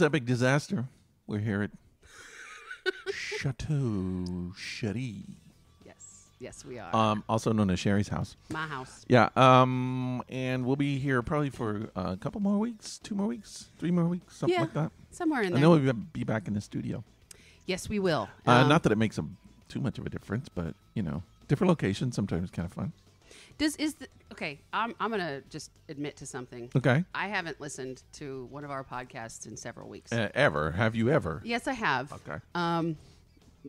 This epic disaster. We're here at Chateau Cheri, Yes, yes, we are. um, also known as Cheri's house. My house. Yeah, um, and we'll be here probably for a couple more weeks, two more weeks, three more weeks, something Yeah. like that. Somewhere in I there. know we'll be back in the studio. Yes, we will. Uh, Um, not that it makes a, too much of a difference, but you know, different locations sometimes kind of fun. Does is the, okay? I'm I'm gonna just admit to something. Okay. I haven't listened to one of our podcasts in several weeks. Uh, ever have you ever? yes, I have. Okay. Um,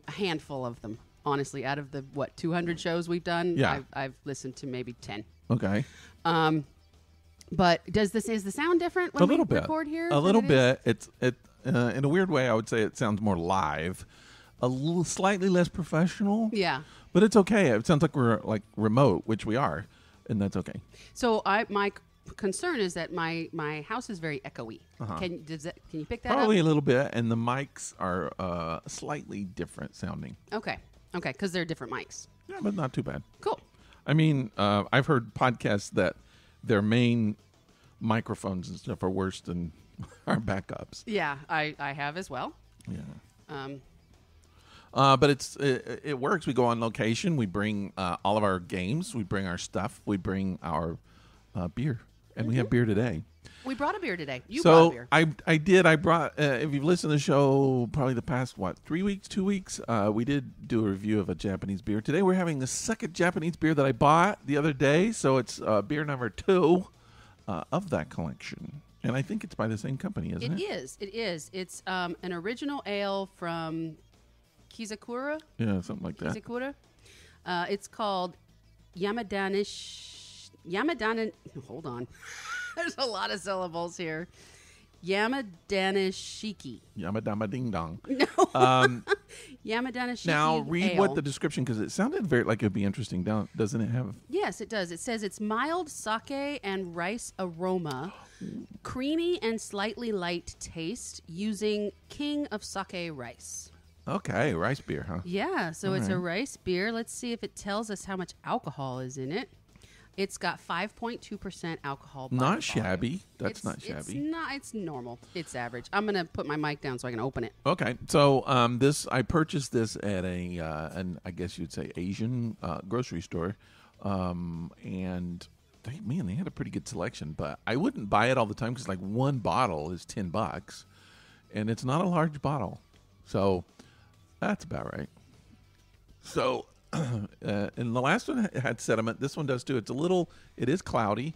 a handful of them, honestly. Out of the what 200 shows we've done, Yeah. I've, I've listened to maybe 10. Okay. Um, but does this is the sound different when a little we bit. record here? A than little it is? bit. It's it uh, in a weird way. I would say it sounds more live, a little slightly less professional. Yeah. But it's okay. It sounds like we're like remote, which we are, and that's okay. So I my c- concern is that my my house is very echoey. Can does that can you pick that Uh-huh. Probably up? a little bit, and the mics are uh, slightly different sounding. Okay. Okay, because they're different mics. Yeah, but not too bad. Cool. I mean, uh, I've heard podcasts that their main microphones and stuff are worse than our backups. Yeah, I I have as well. Yeah. Um, Uh, but it's it, it works. We go on location. We bring uh, all of our games. We bring our stuff. We bring our uh, beer, and we have beer today. we brought a beer today. You brought a beer. I I did. I brought. Uh, if you've listened to the show, probably the past what three weeks, two weeks, uh, we did do a review of a Japanese beer. Today we're having the second Japanese beer that I bought the other day. So it's uh, beer number two uh, of that collection, and I think it's by the same company, isn't It it? is. It is. It's um, an original ale from Kizakura. Yeah, something like that. Kizakura. Uh, it's called Yamadanish. Yamadan. Hold on. There's a lot of syllables here. Yamadanishiki. Yamadama ding dong. No. Um, Yamadanishiki. Now read ale. what the description because it sounded very like it'd be interesting. Don't doesn't it have? Yes, it does. It says it's mild sake and rice aroma, creamy and slightly light taste using King of Sake rice. Okay, rice beer, huh? Yeah, so it's a rice beer. Let's see if it tells us how much alcohol is in it. It's got 5.2% alcohol. by Not shabby. That's It's- not It's shabby. not. It's normal. It's average. I'm gonna put my mic down so I can open it. Okay, so um, this I purchased this at a uh, an I guess you'd say Asian uh, grocery store, um, and they man they had a pretty good selection. But I wouldn't buy it all the time because like one bottle is ten bucks, and it's not a large bottle, so that's about right. So, uh, and the last one had sediment. This one does too. It's a little. It is cloudy.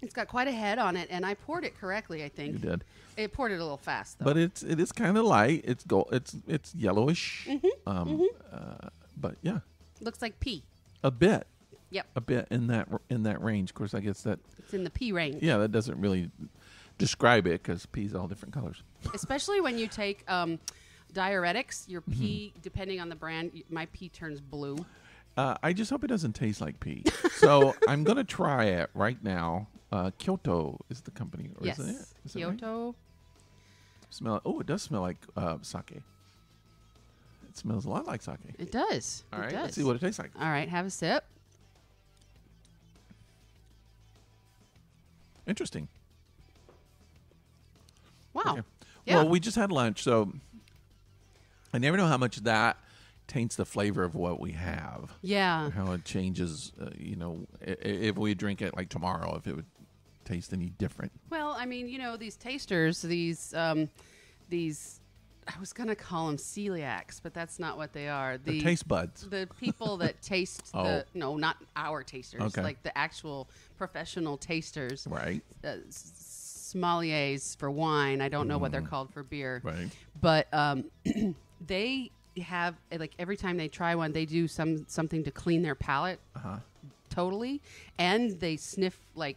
It's got quite a head on it, and I poured it correctly. I think You did. It poured it a little fast though. but it's it is kind of light. It's gold. It's it's yellowish. Mm-hmm. Um, Uh, but yeah, Looks like pea. a bit, Yep, a bit in that in that range. Of course, I guess that it's in the pea range. yeah, that doesn't really describe it because peas all different colors. Especially when you take um, diuretics, your Mm-hmm. depending on the brand, my pee turns blue. Uh, I just hope it doesn't taste like pee. so I'm gonna try it right now. Uh, Kyoto is the company, or yes, isn't it? Is it right? Kyoto. Smell. Oh, it does smell like uh, sake. It smells a lot like sake. It does. All right, does. let's see what it tastes like. All right, have a sip. Interesting. Wow. Okay. Yeah. Well, we just had lunch, so I never know how much that taints the flavor of what we have. yeah. How it changes, uh, you know, if we drink it like tomorrow, if it would taste any different. Well, I mean, you know, these tasters, these, um, these, I was gonna call them celiacs, but that's not what they are. The taste buds. the people that taste Oh. the no, not our tasters, Okay. like the actual professional tasters, Right. uh, sommeliers for wine. I don't know what they're called for beer, Mm. Right. but um, they have like every time they try one, they do some something to clean their palate Uh-huh. totally, and they sniff like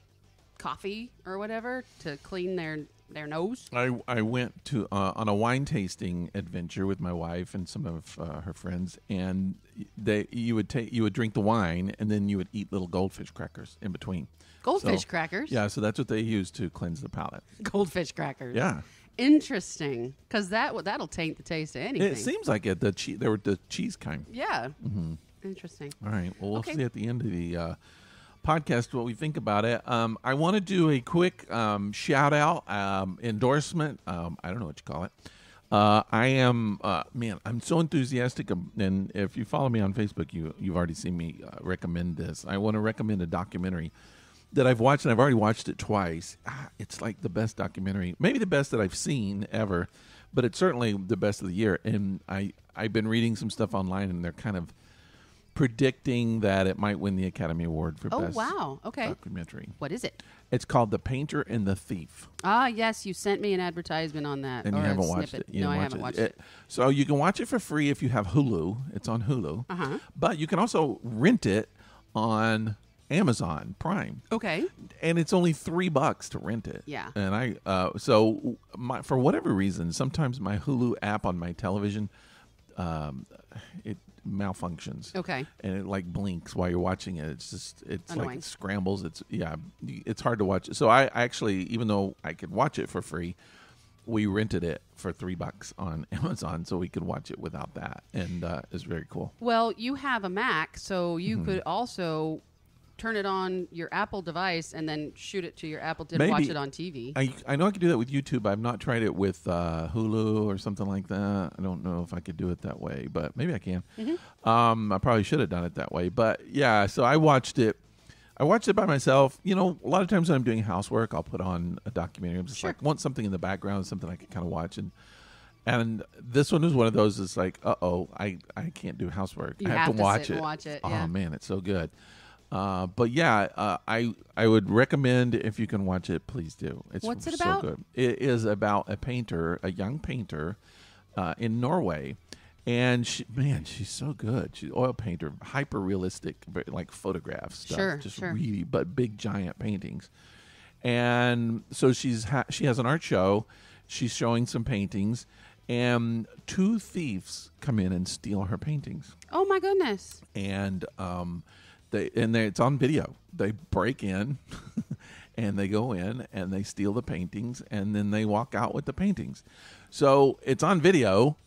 coffee or whatever to clean their their nose. I, I went to uh, on a wine tasting adventure with my wife and some of uh, her friends, and they you would take you would drink the wine, and then you would eat little goldfish crackers in between. Goldfish So- crackers. Yeah, so that's what they use to cleanse the palate. Goldfish crackers. Yeah, Interesting, because that w- that'll taint the taste of anything. it seems like it. The cheese, they were the cheese kind. Yeah. Interesting. All right. Well, we'll Okay. see at the end of the uh, podcast what we think about it. Um, I want to do a quick um, shout out um, endorsement. Um, I don't know what you call it. Uh, I am uh, man. I'm so enthusiastic, um, and if you follow me on Facebook, you you've already seen me uh, recommend this. I want to recommend a documentary that I've watched, and I've already watched it twice. Ah, it's like the best documentary, maybe the best that I've seen ever, but it's certainly the best of the year. And I I've been reading some stuff online, and they're kind of predicting that it might win the Academy Award for Oh, best wow. Okay. documentary. What is it? It's called The Painter and the Thief. Ah, yes, you sent me an advertisement on that. and you haven't watched snippet. it. You no, I haven't watch watched it. So you can watch it for free if you have Hulu. It's on Hulu. Uh-huh. But you can also rent it on Amazon Prime, Okay. and it's only three bucks to rent it. Yeah. And I uh, so my for whatever reason, sometimes my Hulu app on my television, um, it malfunctions. Okay. And it like blinks while you're watching it. It's just it's like it scrambles. It's yeah, it's hard to watch. So I actually, even though I could watch it for free, we rented it for three bucks on Amazon, so we could watch it without that, and uh, it's very cool. Well, you have a Mac, so Mm-hmm. you could also turn it on your Apple device and then shoot it to your Apple to watch it on TV. I I know I could do that with YouTube. I've not tried it with uh, Hulu or something like that. I don't know if I could do it that way, but maybe I can. Um, I probably should have done it that way, but yeah. So I watched it. I watched it by myself. You know, a lot of times when I'm doing housework, I'll put on a documentary. I'm just Sure. like want something in the background, something I can kind of watch and. And this one was one of those. It's like, uh oh, I, I can't do housework. You I have, have to to watch it. watch it, Oh yeah. man, it's so good. Uh, but yeah, uh, I I would recommend if you can watch it, please do. It's What's it so about? good. It is about a painter, a young painter, uh, in Norway, and she, man, she's so good. She's oil painter, hyper realistic, like photograph stuff, Sure, just sure. really, but big giant paintings. And so she's ha- she has an art show. She's showing some paintings, and two thieves come in and steal her paintings oh my goodness. and um, they and they, it's on video. They break in, and they go in and they steal the paintings, and then they walk out with the paintings. So it's on video,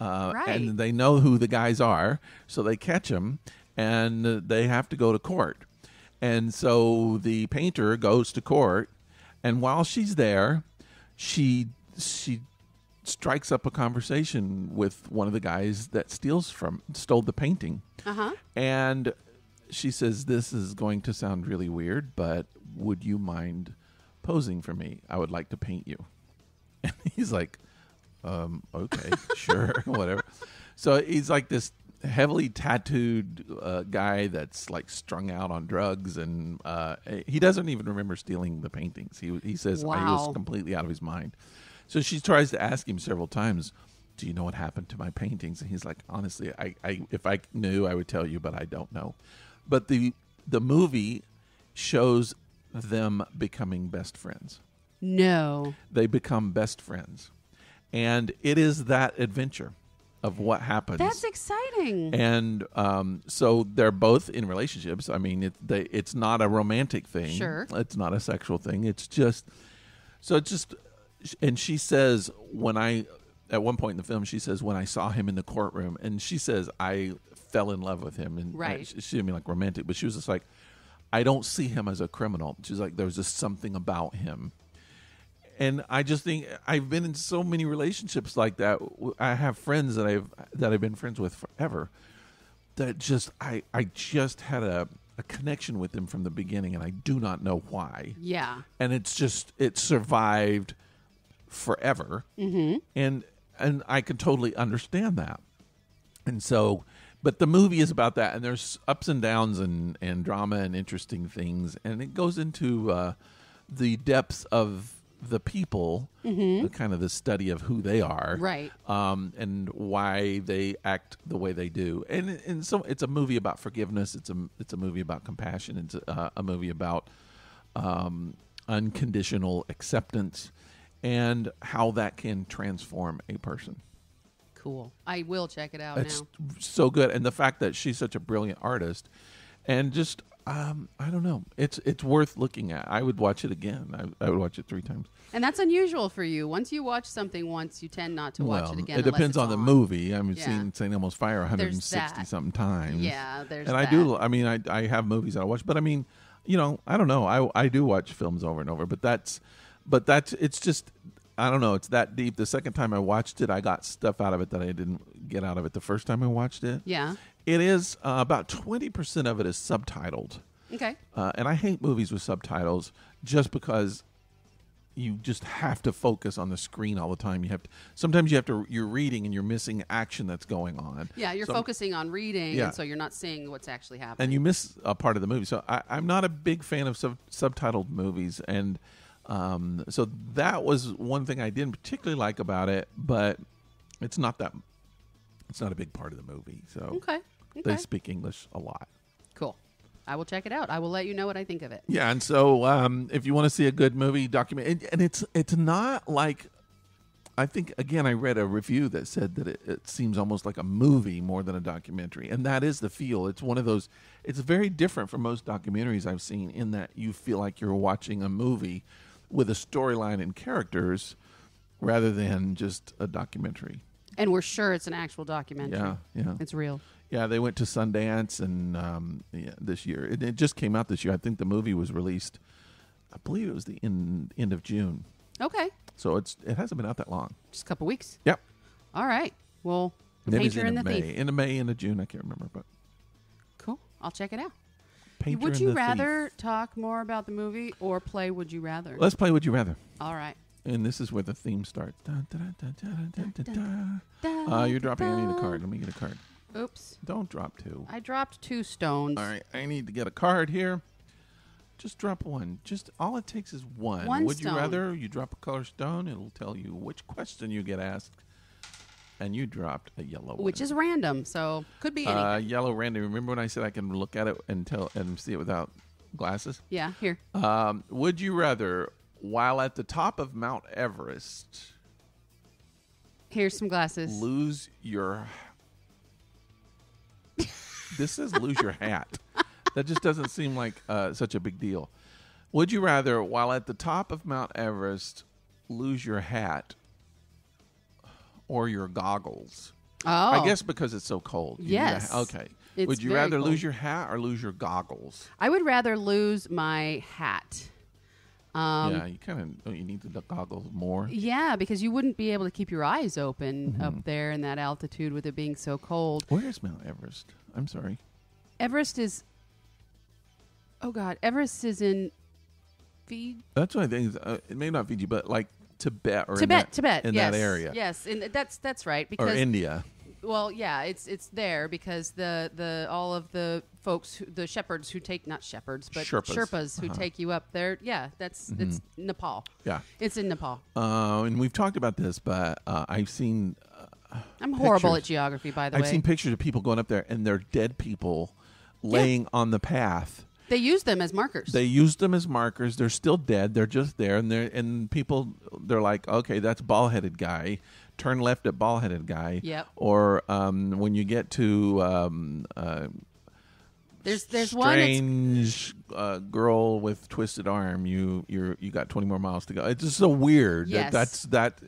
uh, Right. and they know who the guys are, so they catch them, and they have to go to court. And so the painter goes to court, and while she's there, she she strikes up a conversation with one of the guys that steals from stole the painting. Uh huh. And she says, This is going to sound really weird, but would you mind posing for me? I would like to paint you. And he's like, um, Okay, sure, whatever. So he's like this heavily tattooed uh, guy that's like strung out on drugs, and uh, he doesn't even remember stealing the paintings. He, he says, I was completely out of his mind. So she tries to ask him several times, "Do you know what happened to my paintings?" And he's like, "Honestly, I, I if I knew, I would tell you, but I don't know." But the the movie shows them becoming best friends. No. They become best friends, and it is that adventure of what happens. That's exciting. and um, so they're both in relationships. I mean, it, they, it's not a romantic thing. Sure. it's not a sexual thing. It's just so it's just. And she says when I at one point in the film she says when I saw him in the courtroom, and she says I fell in love with him, and Right. she, she didn't mean like romantic, but she was just like I don't see him as a criminal. She's like there's just something about him and I just think I've been in so many relationships like that. I have friends that I've that I've been friends with forever. That just I I just had a, a connection with them from the beginning, and I do not know why. yeah. And it's just it survived forever, mm-hmm. and and I can totally understand that. And so, but the movie is about that, and there's ups and downs and and drama and interesting things, and it goes into uh, the depths of the people, the kind of the study of who they are, Right. Um, and why they act the way they do, and and so it's a movie about forgiveness. It's a it's a movie about compassion. It's a, a movie about um, unconditional acceptance and how that can transform a person. Cool. I will check it out It's now. so good, and the fact that she's such a brilliant artist, and just um, I don't know, it's it's worth looking at. I would watch it again. I, I would watch it three times. And that's unusual for you. Once you watch something once, you tend not to watch well, it again. it depends it's on the movie. I'm Yeah. seeing St. Elmo's Fire 160 something times. Yeah, there's and I do. I mean, I I have movies that I watch, but I mean, you know, I don't know. I I do watch films over and over, but that's but that's it's just I don't know. It's that deep. The second time I watched it, I got stuff out of it that I didn't get out of it the first time I watched it. Yeah. It is uh, about twenty percent of it is subtitled, Okay. uh, and I hate movies with subtitles just because you just have to focus on the screen all the time. You have to, sometimes you have to you're reading and you're missing action that's going on. Yeah, you're So- focusing on reading, Yeah. and so you're not seeing what's actually happening. and you miss a part of the movie. So I, I'm not a big fan of sub, subtitled movies, and um, so that was one thing I didn't particularly like about it. But it's not that it's not a big part of the movie. So okay. they speak English a lot. Cool. I will check it out. I will let you know what I think of it. Yeah, and so um, if you want to see a good movie document, and, and it's it's not like I think again I read a review that said that it, it seems almost like a movie more than a documentary, and that is the feel. It's one of those. It's very different from most documentaries I've seen in that you feel like you're watching a movie with a storyline and characters rather than just a documentary. And we're sure it's an actual documentary. Yeah, yeah. It's real. Yeah, they went to Sundance and um, yeah, this year. It, it just came out this year. I think the movie was released. I believe it was the end end of June. Okay. So it's it hasn't been out that long. Just a couple weeks. Yep. All right. Well, the Maybe Painter in the May, Thief. in May, into June. I can't remember, but Cool. I'll check it out. Would you the rather talk more about the movie or play Would You Rather? Let's play. Would you rather? All right. And this is where the theme starts. Uh, you're dropping. I need a card. Let me get a card. Oops. Don't drop two. I dropped two stones. All right, I need to get a card here. Just drop one. Just all it takes is one. One Would stone. you rather you drop a color stone? It'll tell you which question you get asked. And you dropped a yellow one. Which is random, so could be anything. uh, yellow random. Remember when I said I can look at it and tell and see it without glasses? yeah, here. Um, would you rather, while at the top of Mount Everest, Here's some glasses. lose your this says lose your hat that just doesn't seem like uh, such a big deal would you rather while at the top of mount everest lose your hat or your goggles oh. i guess because it's so cold you Yes. okay It's would you rather cold. lose your hat or lose your goggles I would rather lose my hat. Um, yeah you kind of you need the goggles more Yeah, because you wouldn't be able to keep your eyes open Mm-hmm. up there in that altitude with it being so cold. where is mount everest i'm sorry Everest is. Oh God, Everest is in. Fiji, That's what I think. is, Uh, it may not Fiji, but like Tibet or in Tibet, that- Tibet, in yes, that area, Yes, and that's that's right or because India. well, yeah, it's it's there because the the all of the folks, who, the shepherds who take not shepherds but Sherpas. who Uh-huh. take you up there. Yeah, that's it's Nepal. Yeah, It's in Nepal. uh, and we've talked about this, but uh, I've seen I'm horrible Pictures. at geography, by the way. I've seen pictures of people going up there, and they're dead people laying on the path. They use them as markers. They use them as markers. They're still dead. They're just there, and they're and people. They're like, okay, that's ball headed guy. Turn left at ball headed guy. Yep. Or um, when you get to um, uh, there's there's one. Strange uh, girl with twisted arm. You you you got twenty more miles to go. It's just so weird. Yes. That, that's that.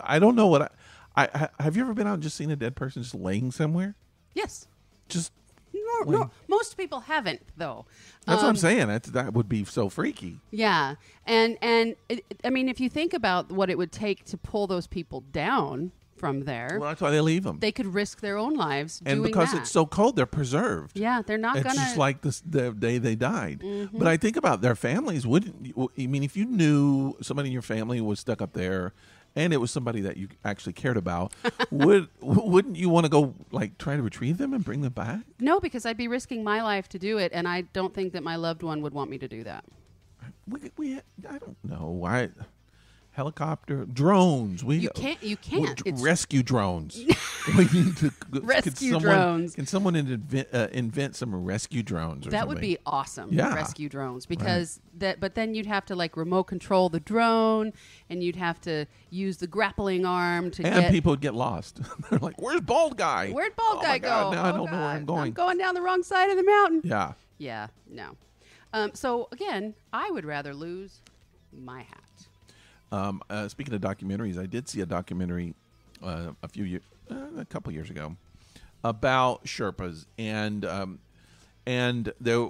I don't know what I, I. I have you ever been out and just seen a dead person just laying somewhere? yes. Just No, no, most people haven't though. that's what Um, I'm saying. That that would be so freaky. Yeah, and and it, I mean, if you think about what it would take to pull those people down from there, Well, that's why they leave them. they could risk their own lives and because that. it's so cold, they're preserved. yeah, they're not it's gonna. just like this, the day they died. Mm-hmm. But I think about their families. Wouldn't you, I mean if you knew somebody in your family was stuck up there, and it was somebody that you actually cared about, would wouldn't you want to go like try to retrieve them and bring them back? no, because I'd be risking my life to do it, and I don't think that my loved one would want me to do that. We, we I don't know why. Helicopter, drones. We You can't. You can't. Rescue drones. we need to can Rescue someone, drones. Can someone invent, uh, invent some rescue drones? Or that would be awesome. Yeah. rescue drones because that. But then you'd have to like remote control the drone, and you'd have to use the grappling arm to And get. people would get lost. They're like, "Where's bald guy? Where'd bald Oh guy my God, go? Now I Oh, don't know where I'm going." I'm going down the wrong side of the mountain. Yeah. Yeah, no. Um, so again, I would rather lose my hat. Um, uh, speaking of documentaries, I did see a documentary uh, a few years, uh, a couple years ago, about Sherpas, and um, and there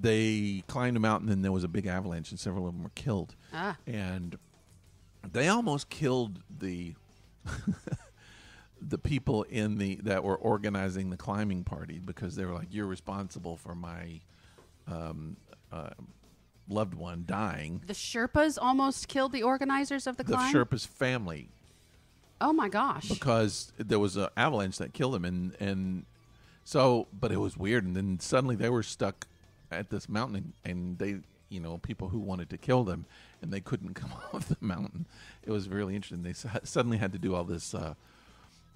they climbed a mountain, and there was a big avalanche, and several of them were killed. Ah. And they almost killed the the people in the that were organizing the climbing party because they were like, "You're responsible for my um, uh, loved one dying." The Sherpas almost killed the organizers of the The climb. Sherpa's family oh my gosh! because there was an avalanche that killed him, and and so, but it was weird, and then suddenly they were stuck at this mountain, and they, you know, people who wanted to kill them, and they couldn't come off the mountain. It was really interesting. They suddenly had to do all this. Uh,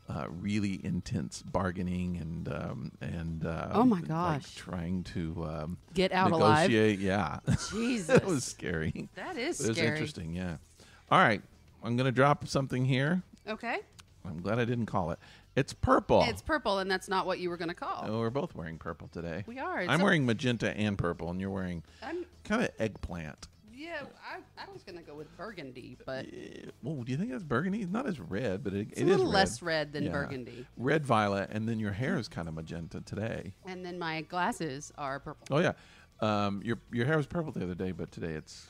uh, really intense bargaining and um, and uh, Oh my like gosh. trying to um, Get out alive. negotiate. Yeah, Jesus, that was scary. that is It was interesting. Yeah. All right, I'm gonna drop something here. Okay, I'm glad I didn't call it. It's purple. it's purple, and that's not what you were going to call. Oh, we're both wearing purple today. We are. It's I'm a- wearing magenta and purple, and you're wearing I'm, kind of eggplant. Yeah, I, I was going to go with burgundy, but Well, do you think that's burgundy? It's not as red, but it, it's it a is little red. less red than Yeah. burgundy. Red violet, and then your hair is kind of magenta today. And then my glasses are purple. Oh yeah, um, your your hair was purple the other day, but today it's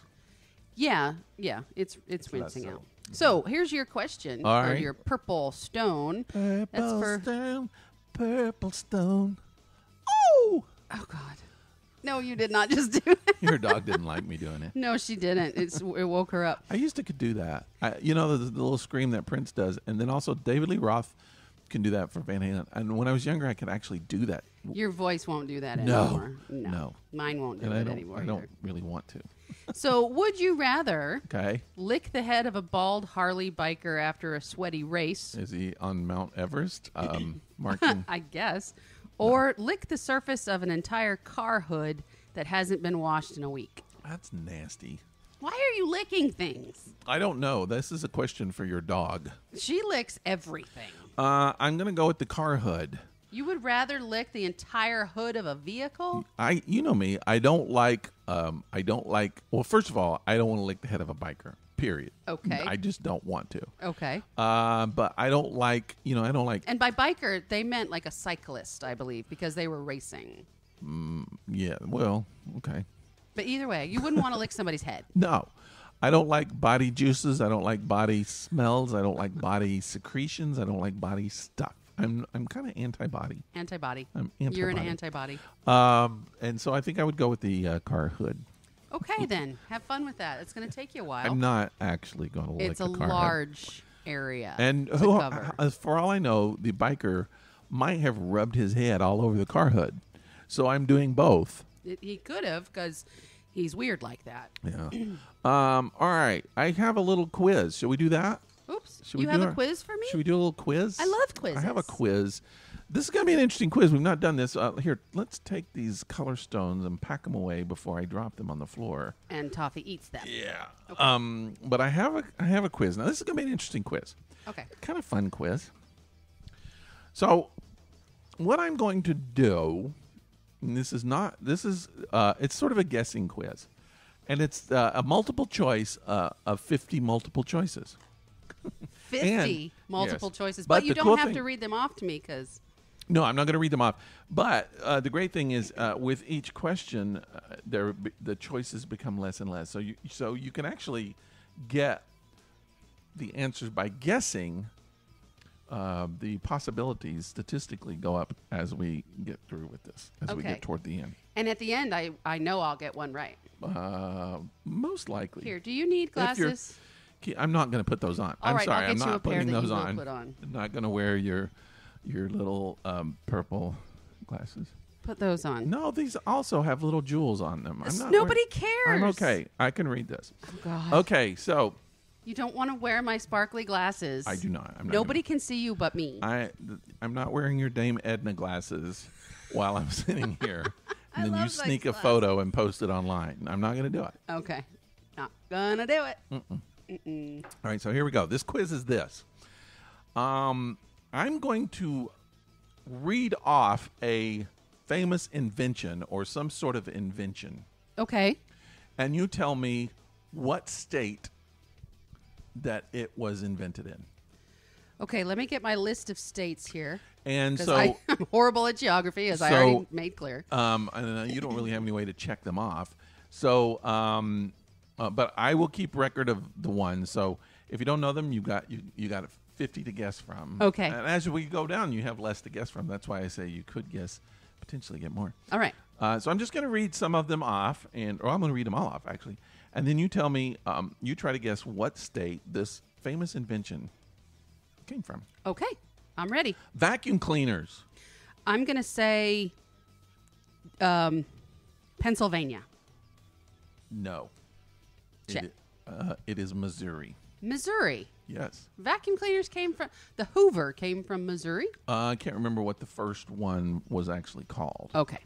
Yeah, yeah, it's it's rinsing so- out. So here's your question All for right. your purple stone. purple for- stone, purple stone. Oh, Oh God, no, you did not just do it. your dog didn't like me doing it. no, she didn't. It's it woke her up. I used to could do that. I, you know the, the little scream that Prince does, and then also David Lee Roth can do that for Van Halen. And when I was younger, I could actually do that, Your voice won't do that No. anymore. No, No. mine won't do and I it don't. anymore. I don't really want to. So, would you rather Okay, lick the head of a bald Harley biker after a sweaty race? is he on Mount Everest? Um, marking. I guess, or lick the surface of an entire car hood that hasn't been washed in a week? That's nasty. Why are you licking things? I don't know. This is a question for your dog. She licks everything. Uh, I'm gonna go with the car hood. You would rather lick the entire hood of a vehicle? I, you know me. I don't like. Um, I don't like. Well, first of all, I don't want to lick the head of a biker. Period. Okay. I just don't want to. Okay. Uh, but I don't like. You know, I don't like. And by biker, they meant like a cyclist, I believe, because they were racing. Yeah. Well. Okay. But either way, you wouldn't want to lick somebody's head. No. I don't like body juices. I don't like body smells. I don't like body secretions. I don't like body stuff. I'm I'm kind of anti-body. Antibody. I'm You're an antibody. antibody. Um, and so I think I would go with the uh, car hood. Okay, then. Have fun with that. It's going to take you a while. I'm not actually going to lick it's a the car large area. And to who, cover. as for all I know, the biker might have rubbed his head all over the car hood. So I'm doing both. It- he could have because he's weird like that. Yeah. um. All right. I have a little quiz. Should we do that? Oops. Should you we have do a our- quiz for me? Should we do a little quiz? I love quizzes. I have a quizzes. quiz. This is going to be an interesting quiz. We've not done this. Uh, here, let's take these color stones and pack them away before I drop them on the floor. and Toffee eats them. Yeah. Um. But I have a I have a quiz. Now this is going to be an interesting quiz. Okay. Kind of fun quiz. So, what I'm going to do, and this is not this is uh, it's sort of a guessing quiz, and it's uh, a multiple choice uh, of 50 multiple choices. 50 And- multiple yes. choices. But But, you don't cool have thing- to read them off to me because No, I'm not going to read them off. But uh, the great thing is, uh, with each question, uh, there the choices become less and less. So you so you can actually get the answers by guessing. Uh, the possibilities statistically go up as we get through with this, as we get toward the end. And at the end, I, I know I'll get one right. Uh, most likely. Here, do you need glasses? I'm not going to put those on. All I'm right, sorry, I'm not putting those on. on. I'm not going to wear your your little um, purple glasses. Put those on. No, these also have little jewels on them. I'm not Nobody wearing- cares. I'm okay. I can read this. Oh, God. Okay, so You don't want to wear my sparkly glasses. I do not. I'm not Nobody can see you but me. Gonna, I th- I'm not wearing your Dame Edna glasses while I'm sitting here, I and then you love those sneak a glasses. photo and post it online. I'm not going to do it. okay. Not gonna do it. All right, so here we go. This quiz is this. Um, I'm going to read off a famous invention or some sort of invention, Okay. and you tell me what state that it was invented in. Okay, let me get my list of states here. And 'Cause so, I, am horrible at geography, as I so- already made clear. um, and uh, you don't really have any way to check them off. So, um, uh, but I will keep record of the ones. So if you don't know them, you got you you got fifty to guess from. Okay. And as we go down, you have less to guess from. That's why I say you could guess, potentially get more. All right. Uh, so I'm just going to read some of them off, and or I'm going to read them all off actually, and then you tell me. Um, you try to guess what state this famous invention came from. Okay. I'm ready. Vacuum cleaners. I'm going to say um, Pennsylvania. No. Check. It, uh, it is Missouri. Missouri. Yes. Vacuum cleaners came from the Hoover came from Missouri. Uh, I can't remember what the first one was actually called. Okay.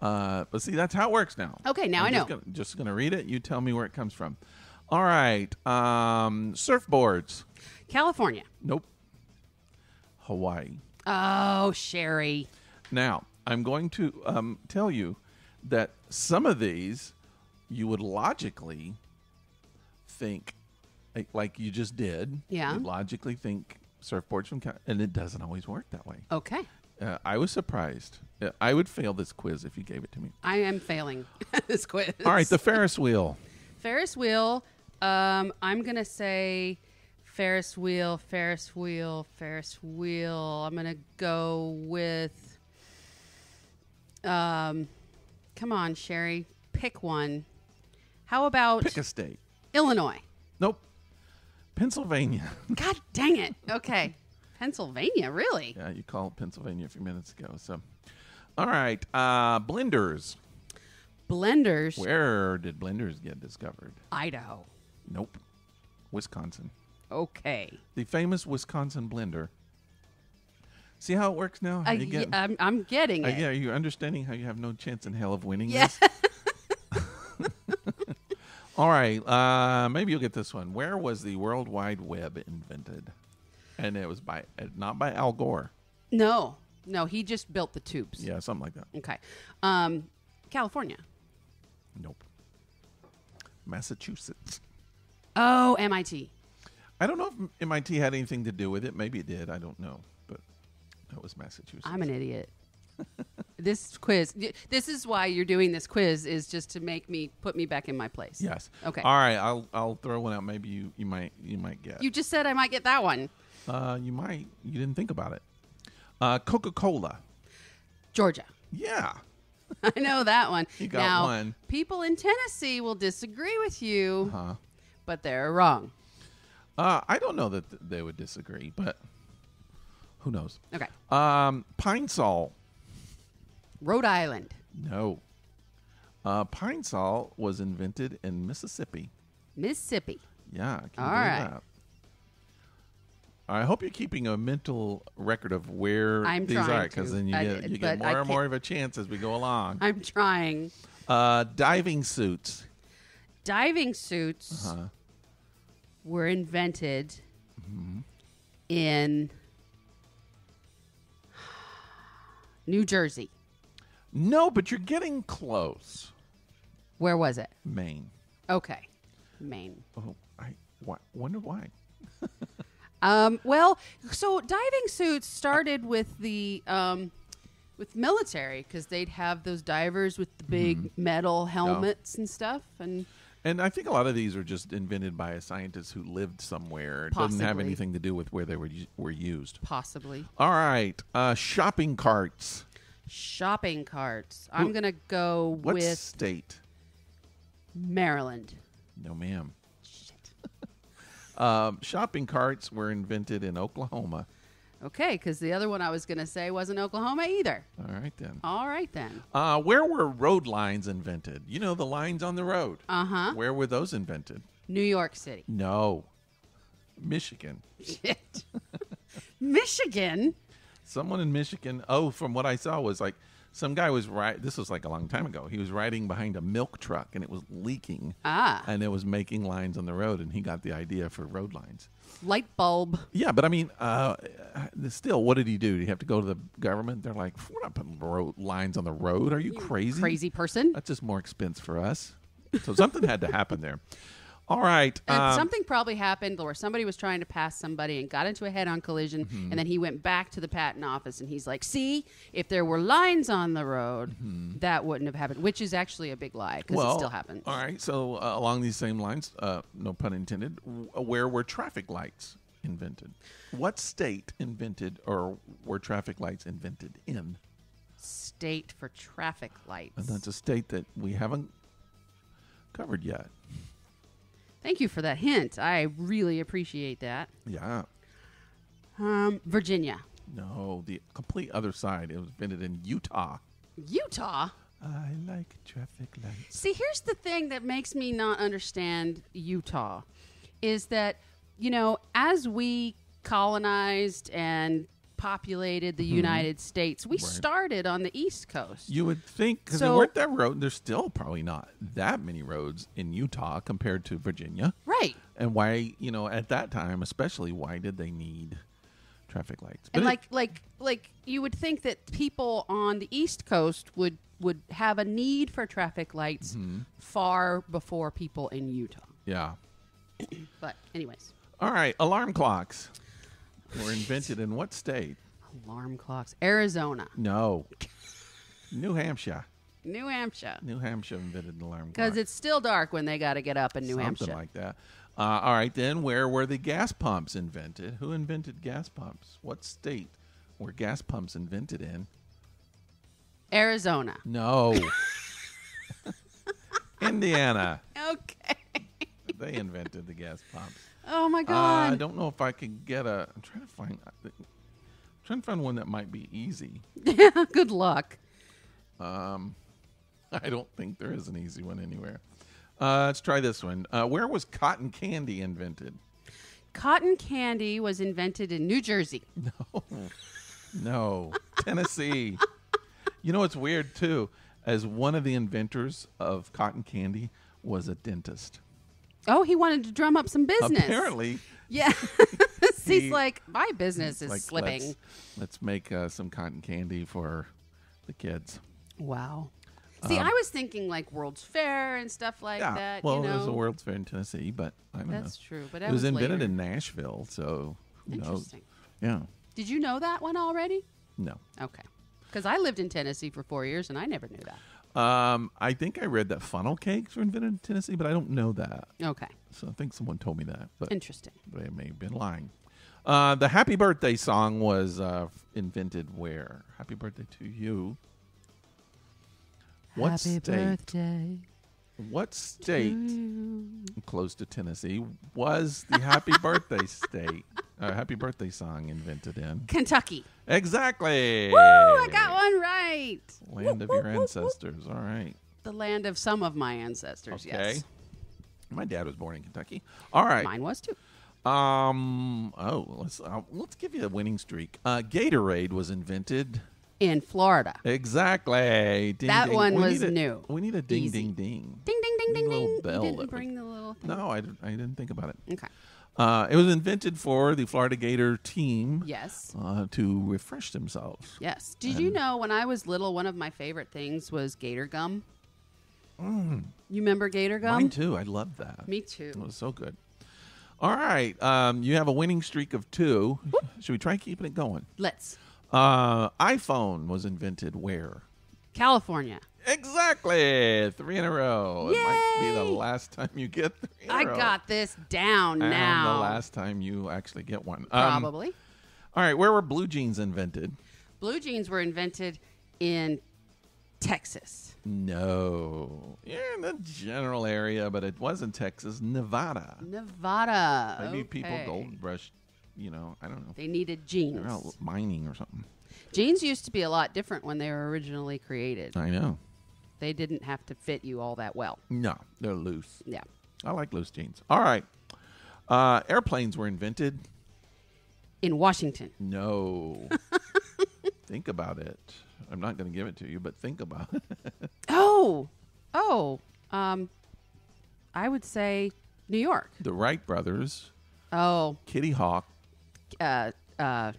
Uh, but see, that's how it works now. Okay, now I'm I just know. Gonna, just going to read it. You tell me where it comes from. All right. Um, surfboards. California. Nope. Hawaii. Oh, Cheri. Now, I'm going to um, tell you that some of these you would logically think, like- like you just did. Yeah. You'd logically think surfboards from, Cal- and it doesn't always work that way. Okay. Uh, I was surprised. Uh, I would fail this quiz if you gave it to me. I am failing this quiz. All right, the Ferris wheel. Ferris wheel. Um, I'm gonna say Ferris wheel, Ferris wheel, Ferris wheel. I'm gonna go with. Um, come on, Cheri, pick one. How about Pick a state. Illinois? Nope. Pennsylvania. God dang it. Okay, Pennsylvania, really? yeah, you called Pennsylvania a few minutes ago. So, all right, uh, blenders. Blenders, Where did blenders get discovered? Idaho. Nope. Wisconsin. Okay. The famous Wisconsin blender. See how it works now? I, you get, am I'm getting uh, it. yeah, are you understanding how you have no chance in hell of winning Yeah. this? All right, uh, maybe you'll get this one. Where was the World Wide Web invented? And it was by uh, not by Al Gore. No, no, he just built the tubes. Yeah, something like that. Okay. Um, California. Nope. Massachusetts. Oh, MIT. I don't know if MIT had anything to do with it. Maybe it did. I don't know, but that was Massachusetts. I'm an idiot. this quiz. This is why you're doing this quiz is just to make me put me back in my place. Yes. Okay. All right. I'll I'll throw one out. Maybe you, you might you might get. You just said I might get that one. uh, you might. You didn't think about it. Uh, Coca Cola. Georgia. Yeah. I know that one. You got now, one. people in Tennessee will disagree with you, Huh. but they're wrong. Uh, I don't know that th- they would disagree, but who knows? Okay. Um, Pine Sol. Rhode Island. No. Uh, Pine Sol was invented in Mississippi. Mississippi. Yeah. Can you All right. that? I hope you're keeping a mental record of where I'm these are, because then you I- get you but get I more and more of a chance as we go along. I'm trying. Uh, diving suits. Diving suits Uh-huh. were invented Mm-hmm. in New Jersey. No, but you're getting close. Where was it? Maine. Okay. Maine. Oh, I why, wonder why. Um, well, so diving suits started with the um, with military because they'd have those divers with the big Mm-hmm. metal helmets and stuff, and And I think a lot of these are just invented by a scientist who lived somewhere. It doesn't have anything to do with where they were were used. possibly All right, uh, shopping carts. Shopping carts. I'm gonna go What with state? Maryland. No, ma'am. Shit. Um, shopping carts were invented in Oklahoma. Okay, because the other one I was gonna say wasn't Oklahoma either. All right then. All right then. Uh, where were road lines invented? You know the lines on the road. Uh huh. Where were those invented? New York City. No, Michigan. Shit. Michigan. Someone in Michigan. Oh, from what I saw was like some guy was right. This was like a long time ago. He was riding behind a milk truck and it was leaking, Ah, and it was making lines on the road. And he got the idea for road lines. light bulb. Yeah, but I mean, uh, still, what did he do? Did he have to go to the government? They're like, we're not putting road lines on the road. Are you crazy? Crazy person. That's just more expense for us. So something had to happen there. All right. And um, something probably happened where somebody was trying to pass somebody and got into a head-on collision, Mm-hmm. and then he went back to the patent office and he's like, "See, if there were lines on the road, that wouldn't have happened." Which is actually a big lie because Mm-hmm. well, it still happens. All right. So uh, along these same lines, uh, no pun intended. Where were traffic lights invented? What state invented or were traffic lights invented in? State for traffic lights. And that's a state that we haven't covered yet. Thank you for that hint. I really appreciate that. Yeah. Um, Virginia, No, the complete other side. It was invented in Utah. Utah. I like traffic lights. See, here's the thing that makes me not understand Utah is that, you know, as we colonized and populated the United States, we Mm-hmm. Right. started on the East Coast. You would think because So- there weren't that road. There's still probably not that many roads in Utah compared to Virginia. right. And why, you know, at that time, especially, why did they need traffic lights? And it- like like like you would think that people on the East Coast would would have a need for traffic lights Mm-hmm. far before people in Utah. yeah. But anyways, All right, alarm clocks were invented in what state? alarm clocks. Arizona, No, New Hampshire. New Hampshire. New Hampshire invented an alarm clock. Because it's still dark when they got to get up in New Something Hampshire. like that. Uh, all right, then where were the gas pumps invented? Who invented gas pumps? What state were gas pumps invented in? Arizona. No. Indiana. Okay. They invented the gas pumps. Oh my Uh, I don't know if I could get a. I'm trying to find. I'm trying to find one that might be easy. Good luck. Um, I don't think there is an easy one anywhere. Uh, let's try this one. Uh, where was cotton candy invented? Cotton candy was invented in New Jersey. No, no, Tennessee. you know what's weird too? As one of the inventors of cotton candy was a dentist. Oh, he wanted to drum up some business. Apparently, Yeah. He's like, my business is like slipping. Let's, let's make uh, some cotton candy for the kids. Wow. See, I was thinking like World's Fair and stuff like Um, yeah. that. well, you know? there's a World's Fair in Tennessee, but I don't know. That's true, but it was, was invented later. in Nashville, so who knows? Interesting. Yeah. Did you know that one already? No. Okay. Because I lived in Tennessee for four years and I never knew that. Um, I think I read that funnel cakes were invented in Tennessee, but I don't know that. Okay. So I think someone told me that, but Interesting. they may have been lying. Uh, the Happy Birthday song was uh, invented where? Happy Birthday to you. What Happy state? birthday. What state close to Tennessee was the Happy Birthday state? Uh, happy Birthday song invented in? Kentucky. Exactly. Woo! I got one right. Land of your ancestors. All right. The land of some of my ancestors. Okay. Yes. My dad was born in Kentucky. All right. Mine was too. Um. Oh, let's uh, let's give you a winning streak. Uh, Gatorade was invented. In Florida. Exactly. Ding, That ding. one We was a- new. We need a ding, Easy. ding, ding. Ding ding ding ding ding. bell you didn't bring the little thing. No, I, didn't- I didn't think about it. Okay. Uh, it was invented for the Florida Gator team Yes. uh, to refresh themselves. Yes. Did you know when I was little, one of my favorite things was Gator gum? You remember Gator gum? Mm. Mine too. I loved that. Me too. It was so good. All right. Um, you have a winning streak of two. Should we try keeping it going? Let's. Uh, iPhone was invented where? California. Exactly. Three in a row. It might be the last time you get three I got this down and now. the last time you actually get one. Um, Probably. all right. Where were blue jeans invented? Blue jeans were invented in Texas. No. Yeah, in the general area, but it wasn't Texas, Nevada. Nevada. Maybe people Okay. gold rush, you know, I don't know. They needed They're out jeans. mining or something. Jeans used to be a lot different when they were originally created. I know. They didn't have to fit you all that well. No, they're loose. Yeah. I like loose jeans. All right. Uh, airplanes were invented. In Washington. No. think about it. I'm not going to give it to you, but think about it. Oh. Oh. Um I would say New York. the Wright brothers, Oh. Kitty Hawk, Uh uh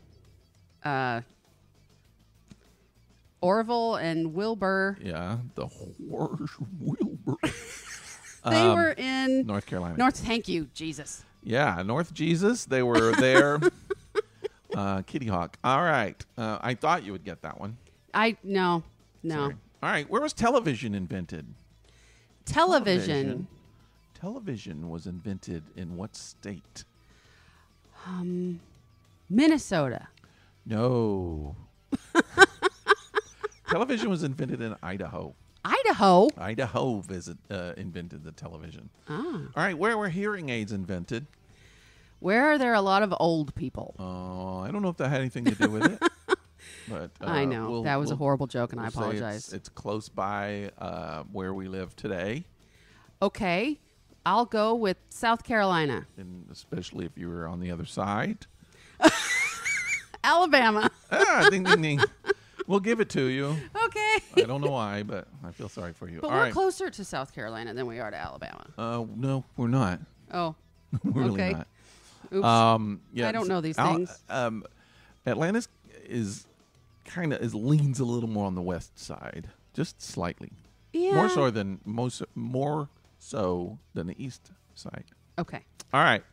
uh Orville and Wilbur. yeah, the Horse Wilbur. They Um, were in North Carolina. North. Thank you, Jesus. Yeah, North Jesus. They were there. uh, Kitty Hawk. All right. Uh, I thought you would get that one. I no, no. Sorry. All right. Where was television invented? Television. Television was invented in what state? Minnesota. No. television was invented in Idaho. Idaho. Idaho visit uh, invented the television. Ah. All right. Where were hearing aids invented? Where are there a lot of old people? Uh, I don't know if that had anything to do with it. But uh, I know. we'll- that was a we'll- horrible joke, and I we'll say apologize. It's, it's close by uh, where we live today, okay. I'll go with South Carolina. and especially if you were on the other side. Alabama. ah, ding, ding, ding. We'll give it to you. okay. I don't know why, but I feel sorry for you. But All we're right. closer to South Carolina than we are to Alabama. Uh, no, we're not. Oh, We're really Okay. not. oops. Um, yeah, I don't know these Al- things. Um, Atlantis is kind of is leans a little more on the west side, just slightly. yeah. More so than most, more so than the east side. Okay. All right.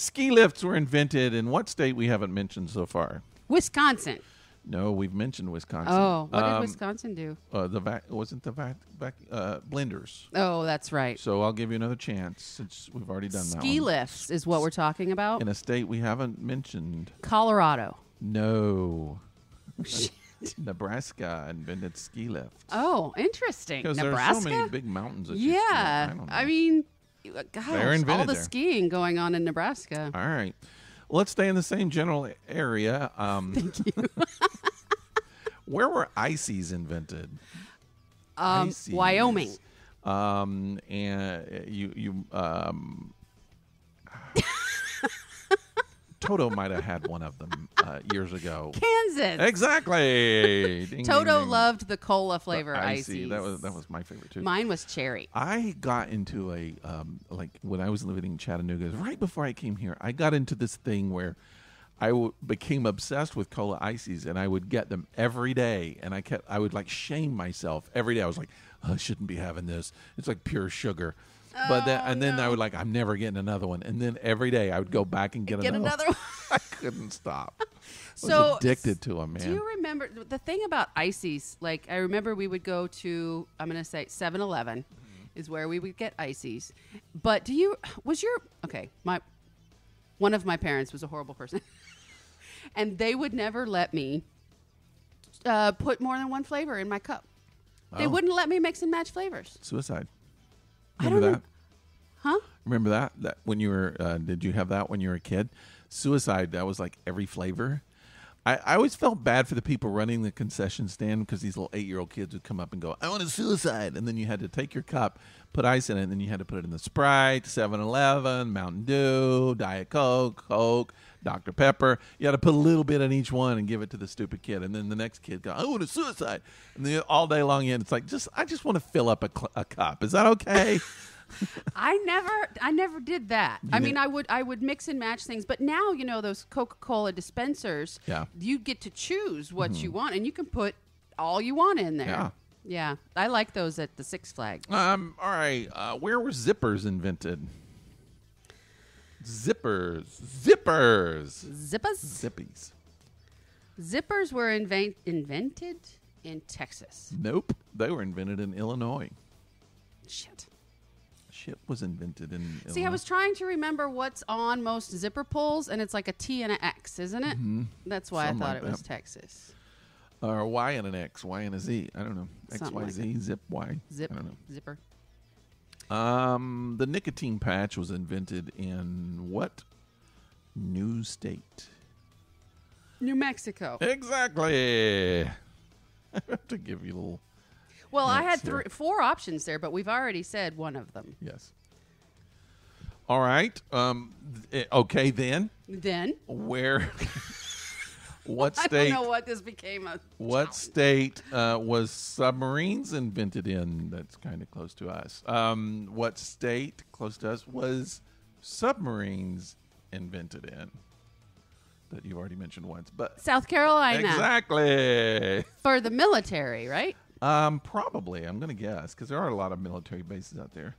Ski lifts were invented in what state we haven't mentioned so far? Wisconsin. No, we've mentioned Wisconsin. Oh, what did Um, Wisconsin do? Uh, the vac wasn't the vac, vac uh, blenders. Oh, that's right. So I'll give you another chance since we've already done that. Ski one. lifts is what we're talking about. in a state we haven't mentioned. Colorado. No, Nebraska invented ski lifts Oh, interesting. because there are Nebraska. so many big mountains. That you ski up. yeah. I, don't know. I mean, gosh, all the there. skiing going on in Nebraska. All right. Well, let's stay in the same general area. Um, Thank you. where were ices invented? Um, Ices. Wyoming. Um, and you you um, Toto might have had one of them uh, years ago. Kansas. Exactly. Ding, ding, Toto ding. loved the cola flavor I see. That was that was my favorite too. Mine was cherry. I got into a um, like when I was living in Chattanooga, right before I came here, I got into this thing where I w- became obsessed with cola ices, and I would get them every day, and I kept I would like shame myself every day. I was like, oh, I shouldn't be having this. It's like pure sugar. But then, Oh, and then I would like, I'm never getting another one. And then every day I would go back and get, Get another one. I couldn't stop. I was So, addicted to them, man. Do you remember the thing about ices? Like I remember we would go to I'm going to say 7-Eleven is where we would get ices. But do you was your okay, my one of my parents was a horrible person. and they would never let me uh, put more than one flavor in my cup. They Oh. wouldn't let me mix and match flavors. Suicide. I Remember don't that? Huh? Remember that? That when you were uh, did you have that when you were a kid? Suicide. That was like every flavor. I, I always felt bad for the people running the concession stand because these little eight year old kids would come up and go, "I want a suicide," and then you had to take your cup, put ice in it, and then you had to put it in the Sprite, 7-Eleven, Mountain Dew, Diet Coke, Coke, Dr Pepper. You had to put a little bit in each one and give it to the stupid kid, and then the next kid go, "I want a suicide," and then all day long, and it's like, just I just want to fill up a, cl- a cup. Is that okay? I never I never did that. I didn't- mean I would I would mix and match things, but now you know those Coca-Cola dispensers, Yeah. Mm-hmm. you get to choose what you want and you can put all you want in there. Yeah. Yeah. I like those at the Six Flags. Um. All right. Uh, where were zippers invented? Zippers. Zippers. Zippers? Zippies. Zippers were invent- invented in Texas. Nope. They were invented in Illinois. Shit. Shit was invented in. See, I was trying to remember what's on most zipper pulls, and it's like a T and an X, isn't it? That's why Something I thought like it was. Texas. Or Y and an X, Y and a Z. I don't know. X, Something Y, like Z, zip, Y. Zip. I don't know. Zipper. Um, the nicotine patch was invented in what new state? New Mexico. Exactly. I have to give you a little. Well, I had three, four options there, but we've already said one of them. Yes. All right. Um. th- okay then. Then Where? what state? I don't know what this became a. What state uh, was submarines invented in? That's kind of close to us. Um, what state close to us was submarines invented in? That you've already mentioned once, but South Carolina exactly. for the military, right? Um, probably I'm going to guess because there are a lot of military bases out there.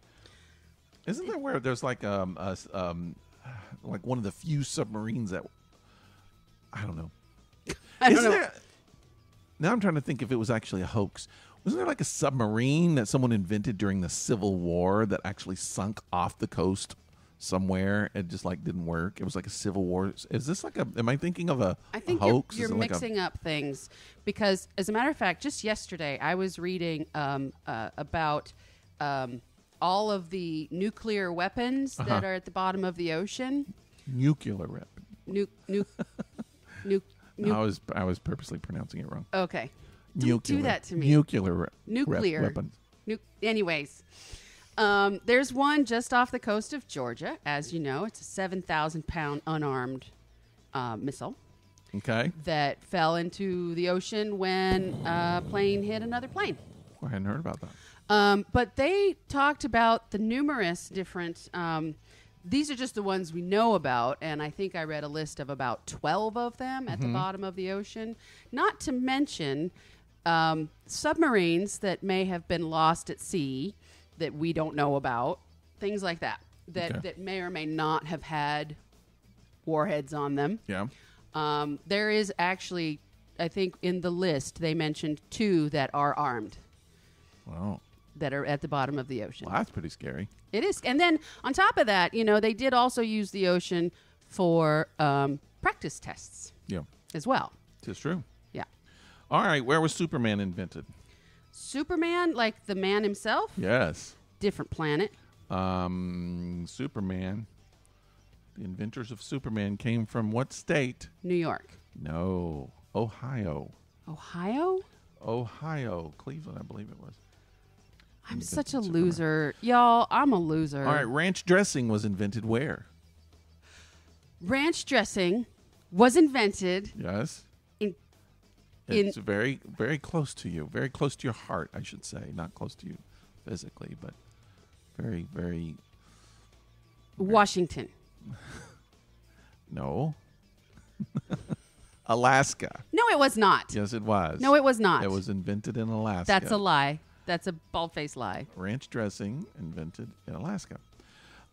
Isn't there where there's like um, a um like one of the few submarines that I don't know. I don't Isn't know. there- now I'm trying to think if it was actually a hoax. Wasn't there like a submarine that someone invented during the Civil War that actually sunk off the coast somewhere? It just like didn't work. It was like a Civil War. Is this like a? Am I thinking of a, I think a you're, hoax? you're it like a- mixing up things because, as a matter of fact, just yesterday I was reading um, uh, about um, all of the nuclear weapons Uh-huh. that are at the bottom of the ocean. nuclear weapon. Nu- nu- nu- I was I was purposely pronouncing it wrong. okay. Don't nuclear, do that to me. Nuclear, re- Nuclear. weapons. Nu- anyways, um, there's one just off the coast of Georgia. As you know, it's a 7,000 pound unarmed uh, missile Okay, that fell into the ocean when a plane hit another plane. I hadn't heard about that. Um, but they talked about the numerous different. Um, these are just the ones we know about, and I think I read a list of about twelve of them at the bottom of the ocean. Not to mention um, submarines that may have been lost at sea that we don't know about, things like that. That Okay. that may or may not have had warheads on them. Yeah. Um, there is actually, I think, in the list they mentioned two that are armed Wow. That are at the bottom of the ocean. Well, that's pretty scary. It is, and then on top of that, you know, they did also use the ocean for um, practice tests Yeah, as well. it's true. Yeah, All right, where was Superman invented? Superman, like the man himself, Yes. different planet. Um, Superman. The inventors of Superman came from what state? New York, No, Ohio. Ohio. Ohio, Cleveland, I believe it was. I'm such a loser, y'all. I'm a loser. All right, ranch dressing was invented where? Ranch dressing was invented Yes. in in It's very, very close to you. Very close to your heart, I should say. Not close to you physically, but very, very. Washington. No. Alaska. No, it was not. Yes, it was. No, it was not. It was invented in Alaska. That's a lie. That's a bald faced lie. ranch dressing invented in Alaska.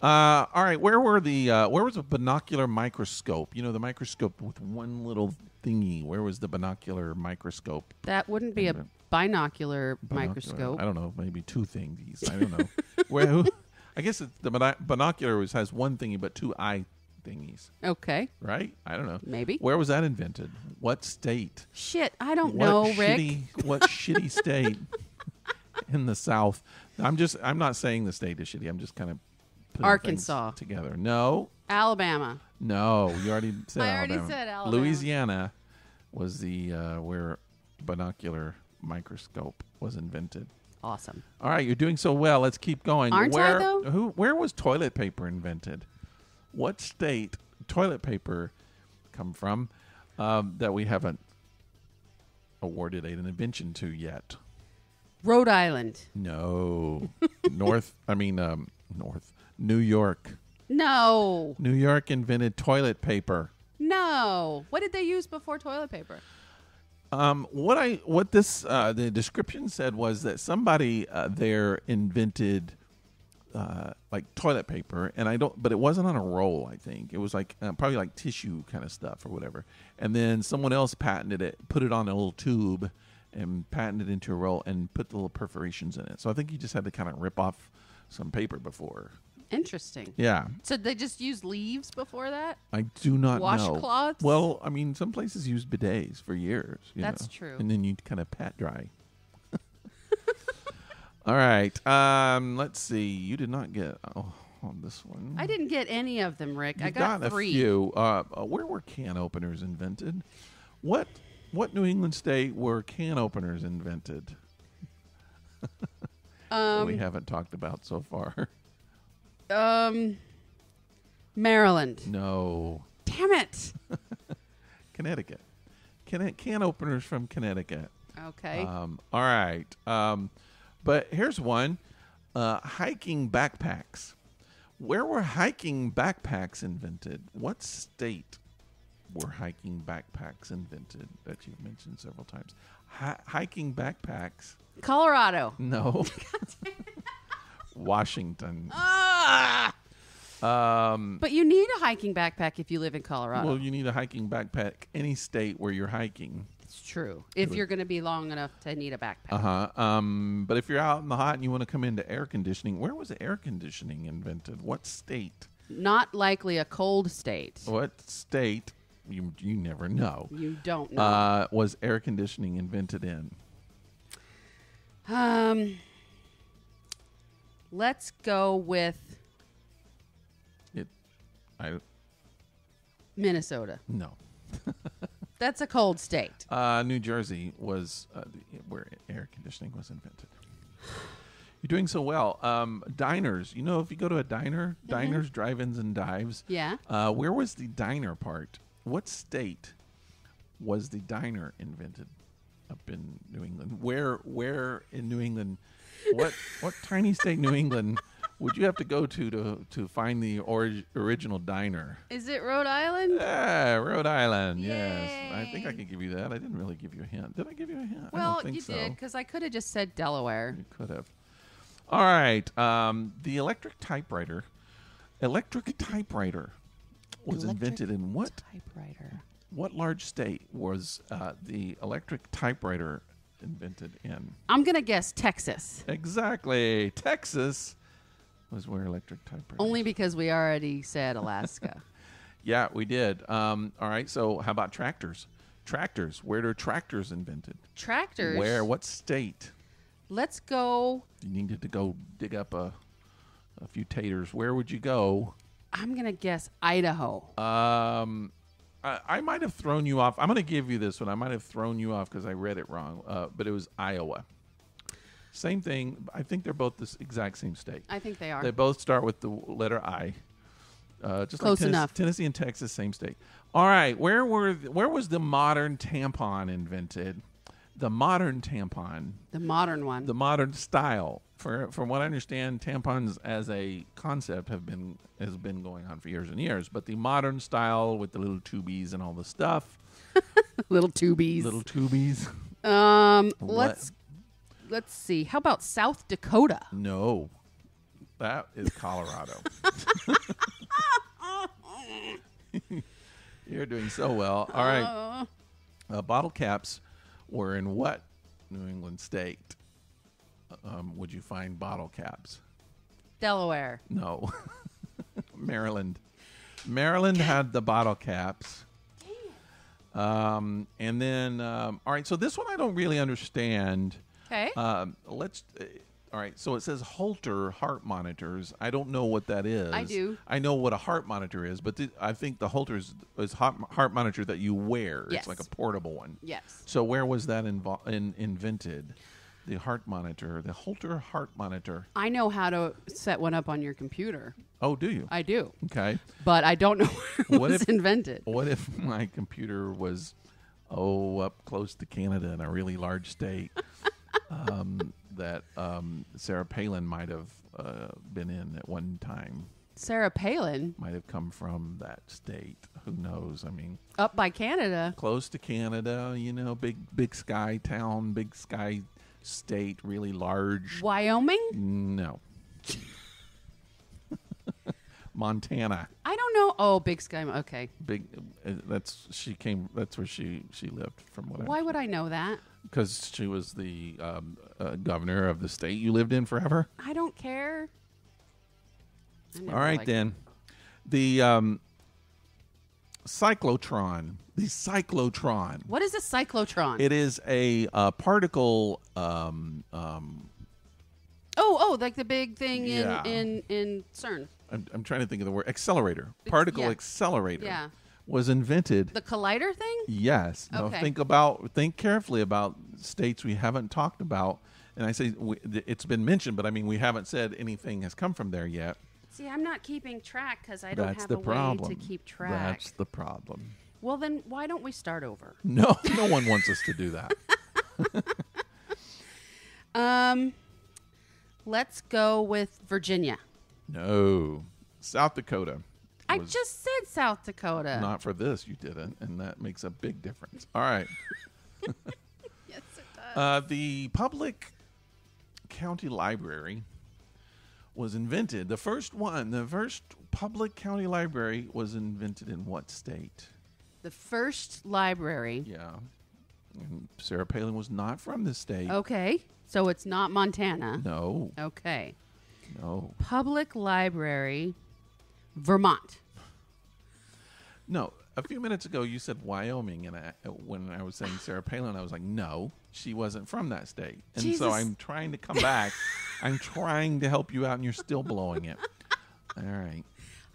Uh, all right, where were the uh, where was a binocular microscope? You know, the microscope with one little thingy. Where was the binocular microscope? That wouldn't be a Binocular. binocular, microscope. I don't know, maybe two thingies. I don't know. where? Who, I guess it's the binocular was, has one thingy, but two eye thingies, Okay, right? I don't know. maybe. Where was that invented? What state? Shit, I don't what know, Rick. What shitty state in the South? I'm just. I'm not saying the state is shitty. I'm just kind of putting things Arkansas. together. No, Alabama. no. You already said. I already Alabama. said Alabama. Louisiana was the uh, where binocular microscope was invented. Awesome. All right, you're doing so well. Let's keep going. Aren't I, where, though? Who? Where was toilet paper invented? What state toilet paper come from um, that we haven't awarded an invention to yet? Rhode Island. No, North. I mean, um, North. New York. No. New York invented toilet paper. No. What did they use before toilet paper? Um, what I what this uh, the description said was that somebody uh, there invented uh, like toilet paper, and I don't, but it wasn't on a roll. I think it was like uh, probably like tissue kind of stuff or whatever. And then someone else patented it, put it on a little tube, and patented it into a roll, and put the little perforations in it. So I think you just had to kind of rip off some paper before. Interesting. Yeah, So they just used leaves before that? I do not know. Washcloths? Well, I mean, some places use bidets for years. you That's know, true. And then you kind of pat dry. All right. Um, let's see. You did not get oh, on this one. I didn't get any of them, Rick. I You've got a three. few. Uh, uh, where were can openers invented? What what New England state were can openers invented? that we Um, haven't talked about so far. um, Maryland. no, Damn it. Connecticut. Can can openers from Connecticut. Okay. Um, all right. Um, but here's one uh, hiking backpacks. Where were hiking backpacks invented? What state were hiking backpacks invented that you've mentioned several times? Hi- hiking backpacks? Colorado. No. Washington. Ah! Um, But you need a hiking backpack if you live in Colorado. well, you need a hiking backpack any state where you're hiking. it's true. If you're going to be long enough to need a backpack. Uh huh. Um, but if you're out in the hot and you want to come into air conditioning, where was air conditioning invented? What state? Not likely a cold state. What state? You you never know. You don't know. Uh, was air conditioning invented in? um, let's go with It. I Minnesota. no. That's a cold state. Uh, New Jersey was uh, where air conditioning was invented. You're doing so well. Um, diners, you know, if you go to a diner, diners, drive-ins, and dives. Yeah. Uh, where was the diner part? What state was the diner invented? Up in New England. Where? Where in New England? What? what tiny state, New England, would you have to go to to to find the orig- original diner? Is it Rhode Island? Yeah, Rhode Island. Yes, I think I Yay. could give you that. I didn't really give you a hint. Did I give you a hint? I well, don't think you so. did because I could have just said Delaware. You could have. All right. Um, the electric typewriter. Electric typewriter was Electric invented in what Typewriter. what large state was uh, the electric typewriter invented in? I'm gonna guess Texas, Exactly, Texas was where electric typewriter. only because we already said Alaska. Yeah, we did. Um, all right. So how about tractors? Tractors. Where are tractors invented? Tractors. Where? What state? Let's go. You needed to go dig up a, a few taters. Where would you go? I'm gonna guess Idaho. Um, I, I might have thrown you off. I'm going to give you this one. I might have thrown you off because I read it wrong. Uh, but it was Iowa. Same thing. I think they're both the s- exact same state. I think they are. They both start with the letter I. Uh, just Close like Tennes- enough. Tennessee and Texas, same state. All right, where were th- where was the modern tampon invented? The modern tampon, the modern one. the modern style. For from what I understand, tampons as a concept have been has been going on for years and years. But the modern style with the little tubies and all the stuff, little tubies. little tubies. um. What? Let's let's see. How about South Dakota? No, that is Colorado. You're doing so well. All right. Uh, Uh, bottle caps were in what New England state? Um, would you find bottle caps? Delaware. No. Maryland. Maryland had the bottle caps. Um, and then, um, all right, so this one I don't really understand. Okay. Um, let's. All right, so it says Holter heart monitors. I don't know what that is. I do. I know what a heart monitor is, but th- I think the Holter is, is heart, heart monitor that you wear. Yes. It's like a portable one. yes. So where was that invo- in, invented? The heart monitor, the Holter heart monitor. I know how to set one up on your computer. Oh, do you? I do, okay. but I don't know where it What was if- invented. What if my computer was, oh, up close to Canada in a really large state um, that um, Sarah Palin might have uh, been in at one time? Sarah Palin, Might have come from that state. Who knows? I mean, up by Canada. close to Canada, you know, big big sky town, big sky state, really large. Wyoming? No. Montana, I don't know. Oh, Big Sky. Okay. big. Uh, that's she came. That's where she she lived. From what Why would I know that? Because she was the um, uh, governor of the state you lived in forever. I don't care. I All right then, the um, cyclotron. The cyclotron. What is a cyclotron? It is a uh, particle. Um, um, oh, oh, like the big thing in Yeah. in in CERN. I'm, I'm trying to think of the word accelerator. Particle yeah. accelerator. Yeah. Was invented. The collider thing? Yes. Now Okay. think about think carefully about states we haven't talked about. And I say we, it's been mentioned, but I mean we haven't said anything has come from there yet. See, I'm not keeping track because I don't That's have the a problem. way to keep track. That's the problem. Well, then why don't we start over? No, no one wants us to do that. Um, let's go with Virginia. No, South Dakota. I just said South Dakota. not for this. You didn't, and that makes a big difference. All right. yes, it does. Uh, the public county library was invented. The first one, the first public county library was invented in what state? The first library. Yeah. And Sarah Palin was not from this state. Okay. So it's not Montana. No, Okay. no, Public library, Vermont. no. A few minutes ago, you said Wyoming, and I, when I was saying Sarah Palin, I was like, no, she wasn't from that state. And Jesus. so I'm trying to come back. I'm trying to help you out, and you're still blowing it. All right.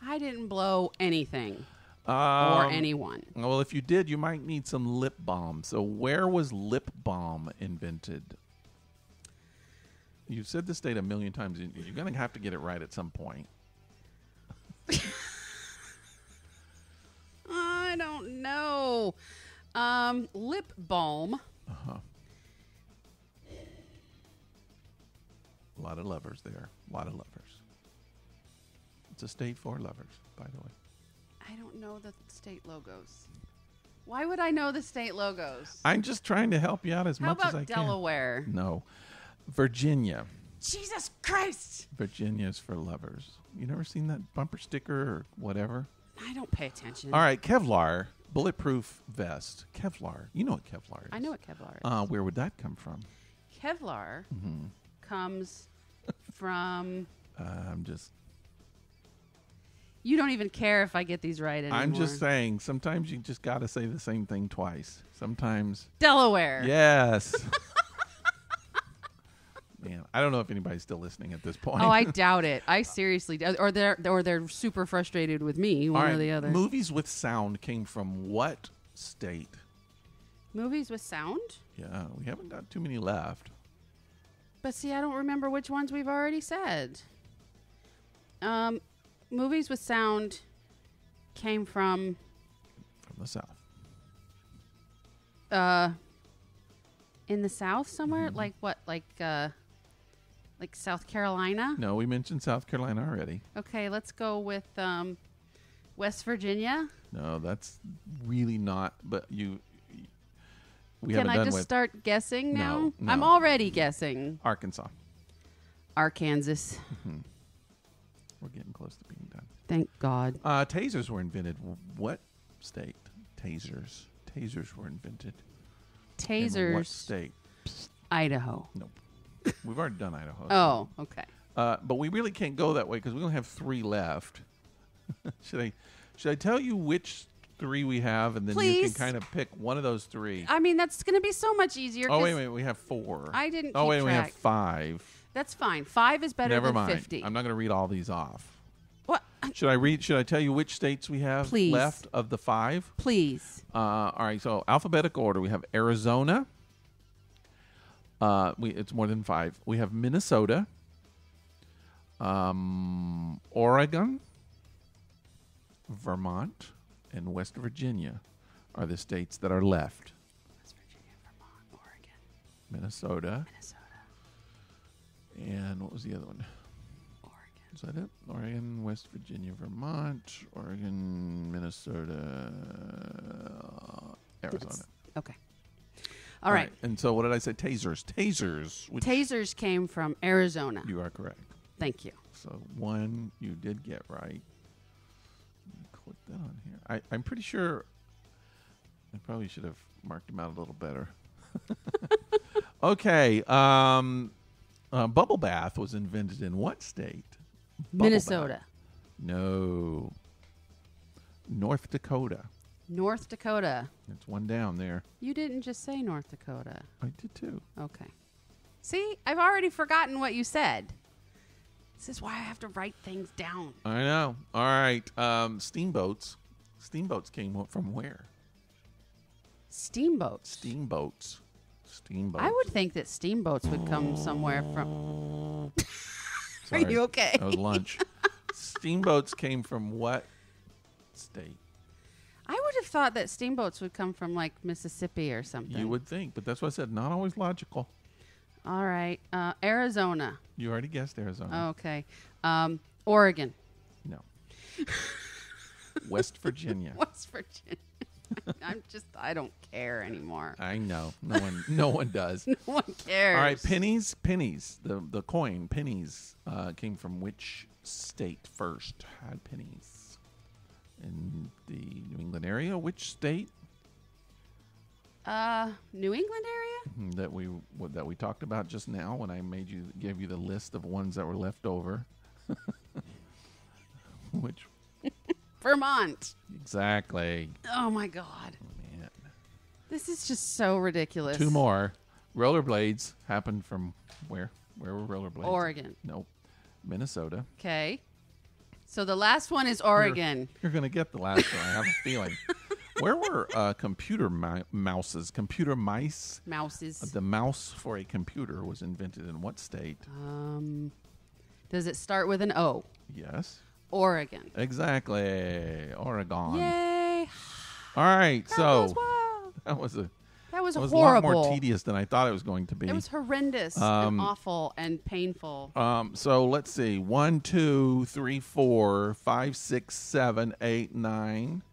I didn't blow anything or Um, anyone. Well, if you did, you might need some lip balm. So, where was lip balm invented? You've said the state a million times. You're going to have to get it right at some point. I don't know. Um, lip balm. A lot of lovers there. A lot of lovers. It's a state for lovers, by the way. I don't know the state logos. Why would I know the state logos? I'm just trying to help you out as How much as I Delaware? can. Delaware? No. Virginia. Jesus Christ! Virginia is for lovers. You never seen that bumper sticker or whatever? I don't pay attention. All right, Kevlar, bulletproof vest. Kevlar. You know what Kevlar is. I know what Kevlar is. Uh, where would that come from? Kevlar Mm-hmm. comes from. Uh, I'm just You don't even care if I get these right anymore. I'm just saying sometimes you just got to say the same thing twice. Sometimes Delaware. yes. Man, I don't know if anybody's still listening at this point. Oh, I doubt it. I seriously, doubt- or they're or they're super frustrated with me, one All or right, the other. Movies with sound came from what state? Movies with sound, Yeah, we haven't got too many left. but see, I don't remember which ones we've already said. Um, movies with sound came from From the south. uh in the south somewhere, Mm-hmm. like what, like uh, like South Carolina. No, we mentioned South Carolina already. Okay, let's go with um, West Virginia. No, that's really not. But you, we Can haven't I done just with start guessing now? No, I'm already guessing. Arkansas. Arkansas. We're getting close to being done. Thank God. Uh, tasers were invented. What state? Tasers. Tasers were invented. In what Tasers. state? Idaho. Nope. We've already done Idaho. Oh, okay. Uh, but we really can't go that way because we only have three left. should I? Should I tell you which three we have, and then you Please. can kind of pick one of those three? I mean, that's going to be so much easier. oh 'cause wait, wait, we have four. I didn't Oh keep wait, we have track. five. That's fine. Five is better Never than mind. 50. I'm not going to read all these off. what? Should I read? Should I tell you which states we have Please. left of the five? Please. Uh, all right, so alphabetical order. We have Arizona. Uh, we it's more than five. We have Minnesota, um, Oregon, Vermont, and West Virginia are the states that are left. West Virginia, Vermont, Oregon, Minnesota, Minnesota, and what was the other one? Oregon. Is that it? Oregon, West Virginia, Vermont, Oregon, Minnesota, Arizona. Okay. All right. And so, what did I say? Tasers. Tasers. Which Tasers came from Arizona. You are correct. Thank you. So one you did get right. Click that on here. I, I'm pretty sure. I probably should have marked them out a little better. okay. Um, uh, bubble bath was invented in what state? Bubble Minnesota, bath. No. North Dakota. North Dakota. It's one down there. You didn't just say North Dakota. I did too. Okay. See, I've already forgotten what you said. This is why I have to write things down. I know. All right. Um, steamboats. Steamboats came from where? Steamboats. Steamboats. Steamboats. I would think that steamboats would come somewhere from. Are Sorry. you okay? That was lunch. Steamboats came from what state? I would have thought that steamboats would come from like Mississippi or something. You would think, but that's what I said. Not always logical. All right. Uh, Arizona. You already guessed Arizona. Okay. Um, Oregon. No. West Virginia. West Virginia. I'm just I don't care anymore. I know. No one no one does. No one cares. All right, pennies, pennies. The the coin, pennies, uh, came from which state first had pennies? In the New England area, which state Uh, New England area? that we that we talked about just now when I made you gave you the list of ones that were left over? which Vermont. exactly? Oh my god. Man. This is just so ridiculous. Two more. Rollerblades happened from where? Where were rollerblades? Oregon. Nope. Minnesota. Okay. So the last one is Oregon. You're going to get the last one. I have a feeling. Where were uh, computer mi- mouses? Computer mice? Mouses. The mouse for a computer was invented in what state? Um, does it start with an O? Yes. Oregon. Exactly. Oregon. Yay! All right. That So was that was a That was, that was horrible. a lot more tedious than I thought it was going to be. It was horrendous Um, and awful and painful. Um, so let's see. One, two, three, four, five, six, seven, eight, nine,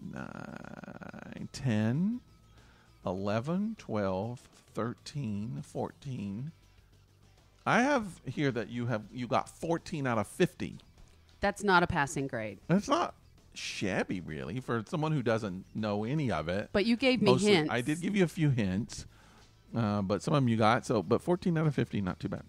nine, ten, eleven, twelve, thirteen, fourteen. I have here that you have you got fourteen out of fifty. That's not a passing grade. That's not shabby, really, for someone who doesn't know any of it. But you gave me Mostly- hints. I did give you a few hints, uh, but some of them you got. So, but fourteen out of fifty, not too bad.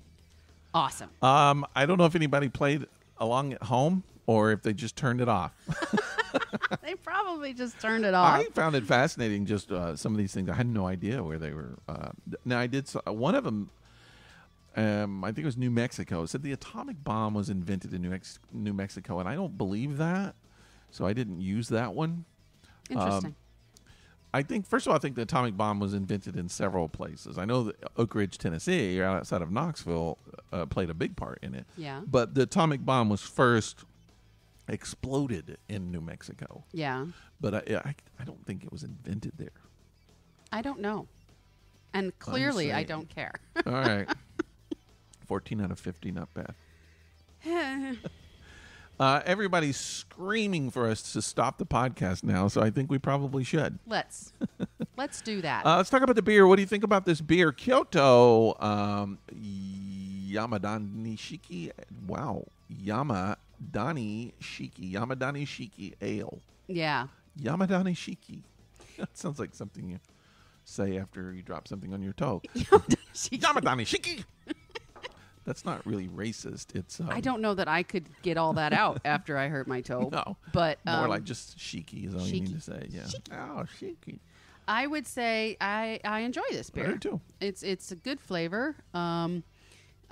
Awesome. Um, I don't know if anybody played along at home or if they just turned it off. they probably just turned it off. I found it fascinating. Just uh, some of these things, I had no idea where they were. Uh, now I did s- one of them. Um, I think it was New Mexico. It said the atomic bomb was invented in New, Mex- New Mexico, and I don't believe that, so I didn't use that one. Interesting. um, I think first of all, I think the atomic bomb was invented in several places. I know that Oak Ridge, Tennessee, outside of Knoxville, uh, played a big part in it. Yeah. But the atomic bomb was first exploded in New Mexico, yeah. but I, I, I don't think it was invented there. I don't know. And clearly, I don't care. All right, fourteen out of fifty, not bad. Uh, everybody's screaming for us to stop the podcast now, so I think we probably should. let's let's do that. Uh, let's talk about the beer. What do you think about this beer? Kyoto um, Yamadanishiki. Wow. Yamadanishiki. Yamadani Shiki Ale. yeah. Yamadanishiki. That sounds like something you say after you drop something on your toe. She- Yamadanishiki. That's not really racist. It's um, I don't know that I could get all that out after I hurt my toe. No. But more um, like just shiki is all you need to say. Yeah. Oh, shiki. I would say I I enjoy this I beer. do too. It's it's a good flavor. Um,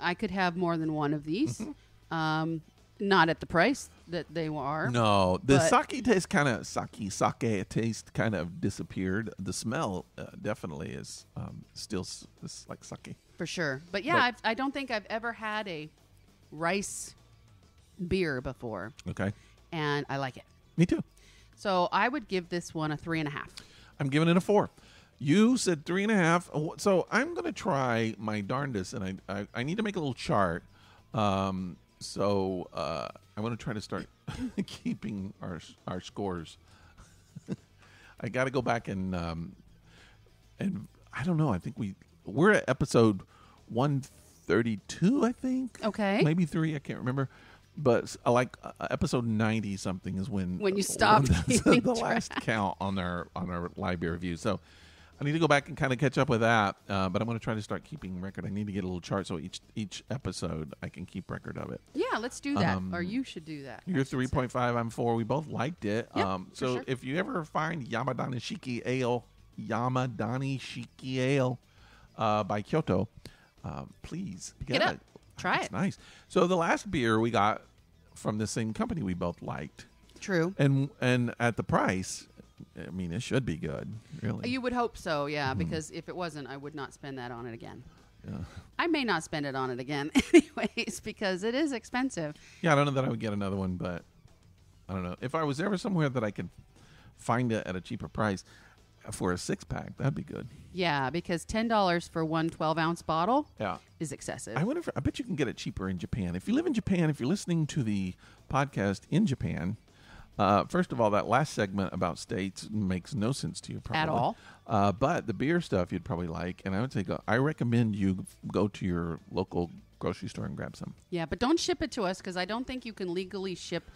I could have more than one of these. Um, not at the price that they are. No, the sake taste kind of sake sake taste kind of disappeared. The smell uh, definitely is um, still s- like sake. For sure. But yeah, I've, I don't think I've ever had a rice beer before, Okay, and I like it. me too. So I would give this one a three and a half. I'm giving it a four. You said three and a half, Oh, so I'm gonna try my darndest, and I I, I need to make a little chart. Um, so uh, I want to try to start keeping our our scores. I got to go back and um, and I don't know. I think we we're at episode one thirty two. I think. Okay. Maybe three. I can't remember. But uh, like uh, episode ninety something is when When you stopped keeping the last count on our on our library review. So I need to go back and kind of catch up with that. Uh, but I'm going to try to start keeping record. I need to get a little chart so each each episode I can keep record of it. Yeah, let's do that. Um, or you should do that. You're three point five. I'm four. We both liked it. Yep, um, so sure. if you ever find Yamadanishiki Ale, Yamadanishiki Ale uh, by Kyoto, um, please get, Get up. it. Try It's it. nice. So the last beer we got from the same company we both liked, True. and and at the price, I mean it should be good. Really. You would hope so, yeah, because if it wasn't, I would not spend that on it again. yeah. I may not spend it on it again, anyways, because it is expensive. yeah, I don't know that I would get another one, but I don't know if I was ever somewhere that I could find it at a cheaper price for a six pack. That'd be good. Yeah, because ten dollars for one 12 ounce bottle Yeah. is excessive. I wonder if I bet you can get it cheaper in Japan. If you live in Japan, if you're listening to the podcast in Japan, Uh, first of all, that last segment about states makes no sense to you probably. At all. Uh, but the beer stuff you'd probably like, and I would say go. I recommend you go to your local grocery store and grab some. Yeah, but don't ship it to us because I don't think you can legally ship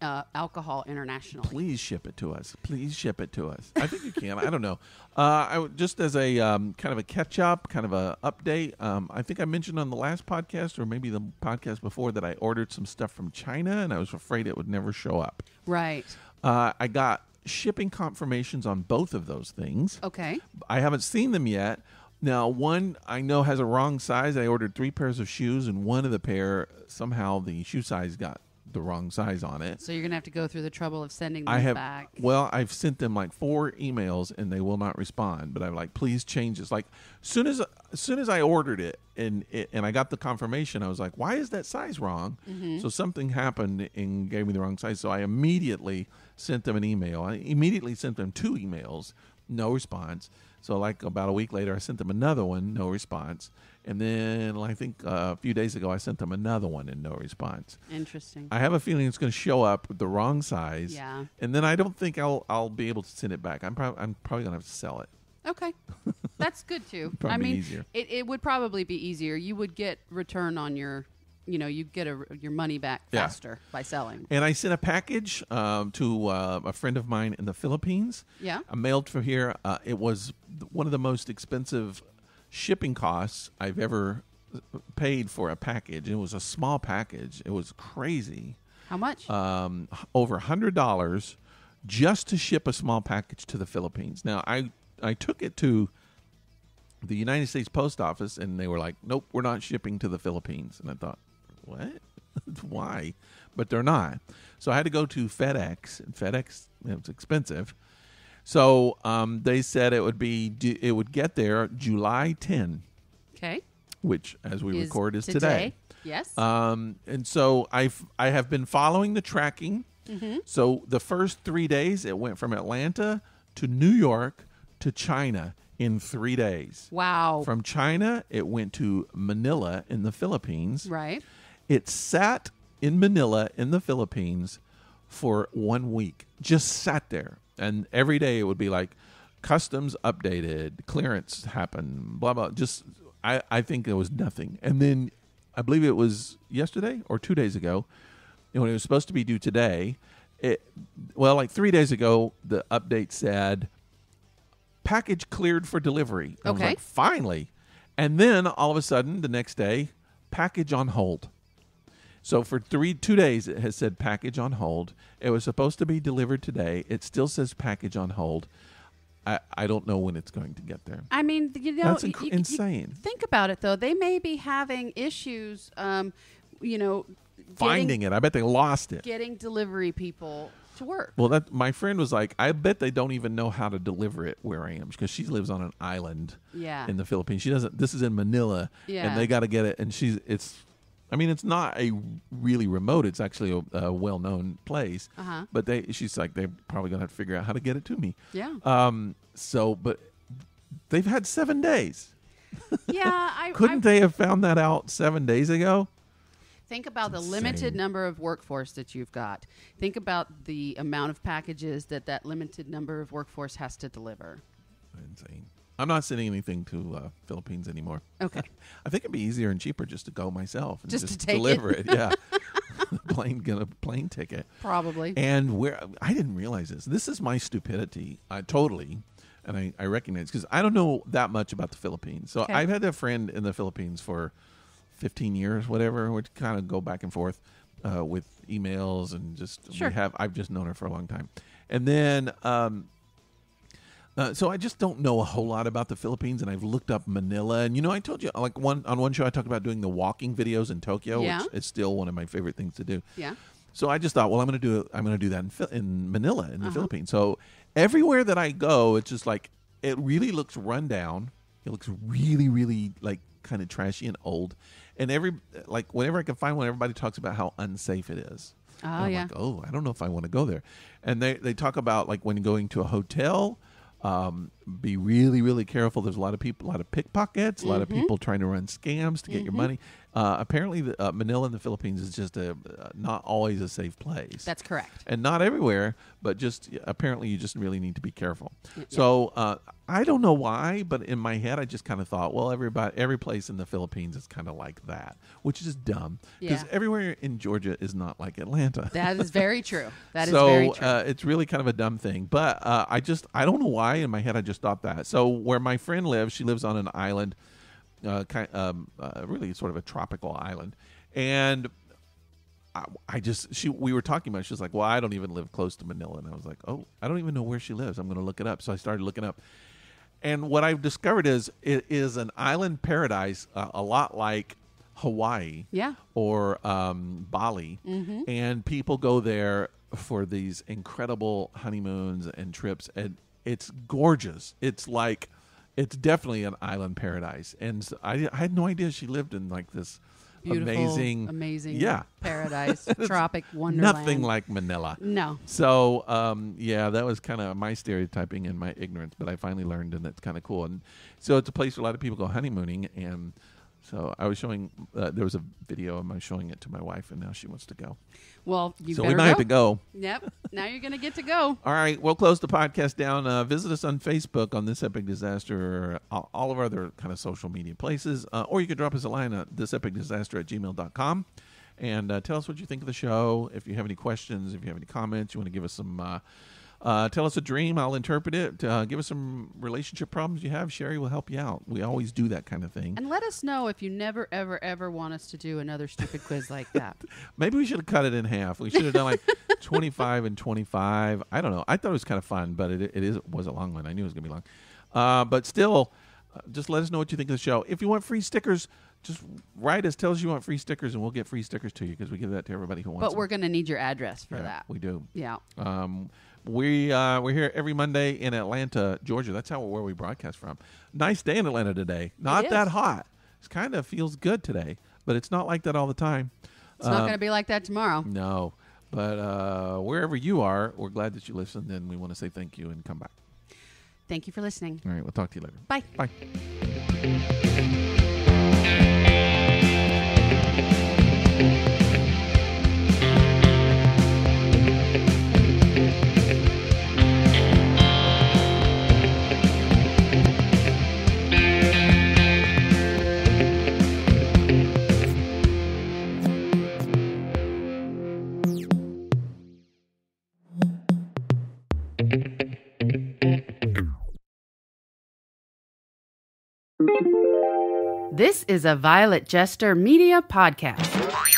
uh, alcohol internationally. Please ship it to us. Please ship it to us. I think you can. I don't know. Uh, I just as a um, kind of a catch up, kind of a update. Um, I think I mentioned on the last podcast or maybe the podcast before that I ordered some stuff from China and I was afraid it would never show up. Right. Uh, I got shipping confirmations on both of those things. Okay. I haven't seen them yet. Now, one I know has a wrong size. I ordered three pairs of shoes, and one of the pair somehow the shoe size got the wrong size on it. So you're gonna have to go through the trouble of sending them I have back. well, I've sent them like four emails and they will not respond. But I'm like, please change this. Like, soon as as soon as I ordered it and it, and I got the confirmation, I was like, why is that size wrong? Mm-hmm. So something happened and gave me the wrong size. So I immediately sent them an email. I immediately sent them two emails, no response. So like about a week later, I sent them another one, no response. And then I think uh, a few days ago, I sent them another one and no response. Interesting. I have a feeling it's going to show up with the wrong size. Yeah. And then I don't think I'll I'll be able to send it back. I'm probably I'm probably going to have to sell it. Okay. That's good too. I Probably mean, easier. It, it would probably be easier. You would get return on your, you know, you get a, your money back Yeah. faster by selling. And I sent a package um, to uh, a friend of mine in the Philippines. Yeah. I mailed from here. Uh, it was one of the most expensive shipping costs I've ever paid for a package. It was a small package. It was crazy. How much? um, over hundred dollars just to ship a small package to the Philippines. Now, I I took it to the United States Post Office, and they were like, "Nope, we're not shipping to the Philippines." And I thought, "What? Why?" But they're not. So I had to go to FedEx, and FedEx it was expensive. So um, they said it would be it would get there July 10, okay. which, as we Is record, is today. Yes. um, and so I've I have been following the tracking. Mm-hmm. So the first three days, it went from Atlanta to New York to China in three days. wow. From China, it went to Manila in the Philippines. right. It sat in Manila in the Philippines for one week. Just sat there, and every day it would be like customs updated, clearance happened, blah blah. Just I I think there was nothing, and then I believe it was yesterday or two days ago when it was supposed to be due today. It well, like three days ago, the update said package cleared for delivery. I was Okay. like, finally. And then all of a sudden, the next day, package on hold. So for three two days, it has said package on hold. It was supposed to be delivered today. It still says package on hold. I, I don't know when it's going to get there. I mean, you know, That's inc- insane. think about it though. They may be having issues. Um, you know, Finding it, I bet they lost it. getting delivery people to work. Well, that my friend was like, I bet they don't even know how to deliver it where I am because she lives on an island Yeah. in the Philippines. She doesn't. This is in Manila, Yeah. and they got to get it. And she's it's. I mean, it's not a really remote. It's actually a, a well-known place. Uh-huh. But they, she's like, they're probably gonna have to figure out how to get it to me. Yeah. Um. So, but they've had seven days. yeah. I Couldn't I, they have found that out seven days ago? Think about the limited number of workforce that you've got. Think about the amount of packages that that limited number of workforce has to deliver. Insane. I'm not sending anything to uh, Philippines anymore. Okay. I think it'd be easier and cheaper just to go myself and Just just, to take deliver it. Yeah, plane get a plane ticket. Probably. And where I didn't realize this. This is my stupidity. I totally, and I, I recognize because I don't know that much about the Philippines. So Okay. I've had a friend in the Philippines for 15 years, whatever. We kind of go back and forth uh, with emails and just Sure. we have. I've just known her for a long time, and then. Um, uh, so I just don't know a whole lot about the Philippines, and I've looked up Manila. And you know, I told you like one on one show I talked about doing the walking videos in Tokyo, Yeah. which is still one of my favorite things to do. yeah. So I just thought, well, I'm going to do I'm going to do that in in Manila in the Uh-huh. Philippines. So everywhere that I go, it's just like it really looks run down. It looks really, really like kind of trashy and old. And every like whenever I can find one, everybody talks about how unsafe it is. Oh, yeah. like, oh, I don't know if I want to go there. And they they talk about like when going to a hotel. Um, be really, really careful. There's a lot of people, a lot of pickpockets, a lot of Mm-hmm. people trying to run scams to get your money. Uh, apparently, the, uh, Manila in the Philippines is just a uh, not always a safe place. That's correct. and not everywhere, but just apparently you just really need to be careful. So uh, I don't know why, but in my head I just kind of thought, well, everybody, every place in the Philippines is kind of like that, which is dumb because Yeah. everywhere in Georgia is not like Atlanta. That is very true. That is so very true. Uh, it's really kind of a dumb thing, but uh, I just I don't know why in my head I just thought that. So where my friend lives, she lives on an island, uh, kind um, uh, really sort of a tropical island, and I, I just she we were talking about. it. She was like, "Well, I don't even live close to Manila," and I was like, "Oh, I don't even know where she lives. I'm going to look it up." So I started looking up, and what I've discovered is it is an island paradise, uh, a lot like Hawaii yeah. or um, Bali, and people go there for these incredible honeymoons and trips, and it's gorgeous. It's like it's definitely an island paradise, and I, I had no idea she lived in like this Beautiful, amazing, amazing yeah, paradise, tropic wonderland. nothing like Manila. No. So, um, yeah, that was kind of my stereotyping and my ignorance, but I finally learned, and it's kind of cool. And so, it's a place where a lot of people go honeymooning. And so, I was showing uh, there was a video of my showing it to my wife, and now she wants to go. Well, you so we might go. have to go. Yep. Now you're gonna get to go. All right, we'll close the podcast down. Uh, visit us on Facebook on this epic disaster, or all of our other kind of social media places, uh, or you could drop us a line at this epic disaster at gmail.com and uh, tell us what you think of the show. If you have any questions, if you have any comments, you want to give us some, uh, tell us a dream. I'll interpret it. Uh, give us some relationship problems you have. Cheri will help you out. We always do that kind of thing. And let us know if you never, ever, ever want us to do another stupid quiz like that. Maybe we should have cut it in half. We should have done like 25 and 25. I don't know. I thought it was kind of fun, but it, it is was a long one. I knew it was going to be long. Uh, but still, uh, just let us know what you think of the show. If you want free stickers, just write us. Tell us you want free stickers, and we'll get free stickers to you because we give that to everybody who wants But we're gonna need your address for Yeah, that. We do. Yeah. Um, we uh, we're here every Monday in Atlanta, Georgia. That's how where we broadcast from. Nice day in Atlanta today. Not that hot. It kind of feels good today, but it's not like that all the time. It's not Um, gonna be like that tomorrow. no, but uh, wherever you are, we're glad that you listened, and we want to say thank you and come back. Thank you for listening. All right, we'll talk to you later. Bye. Bye. This is a Violet Jester Media podcast.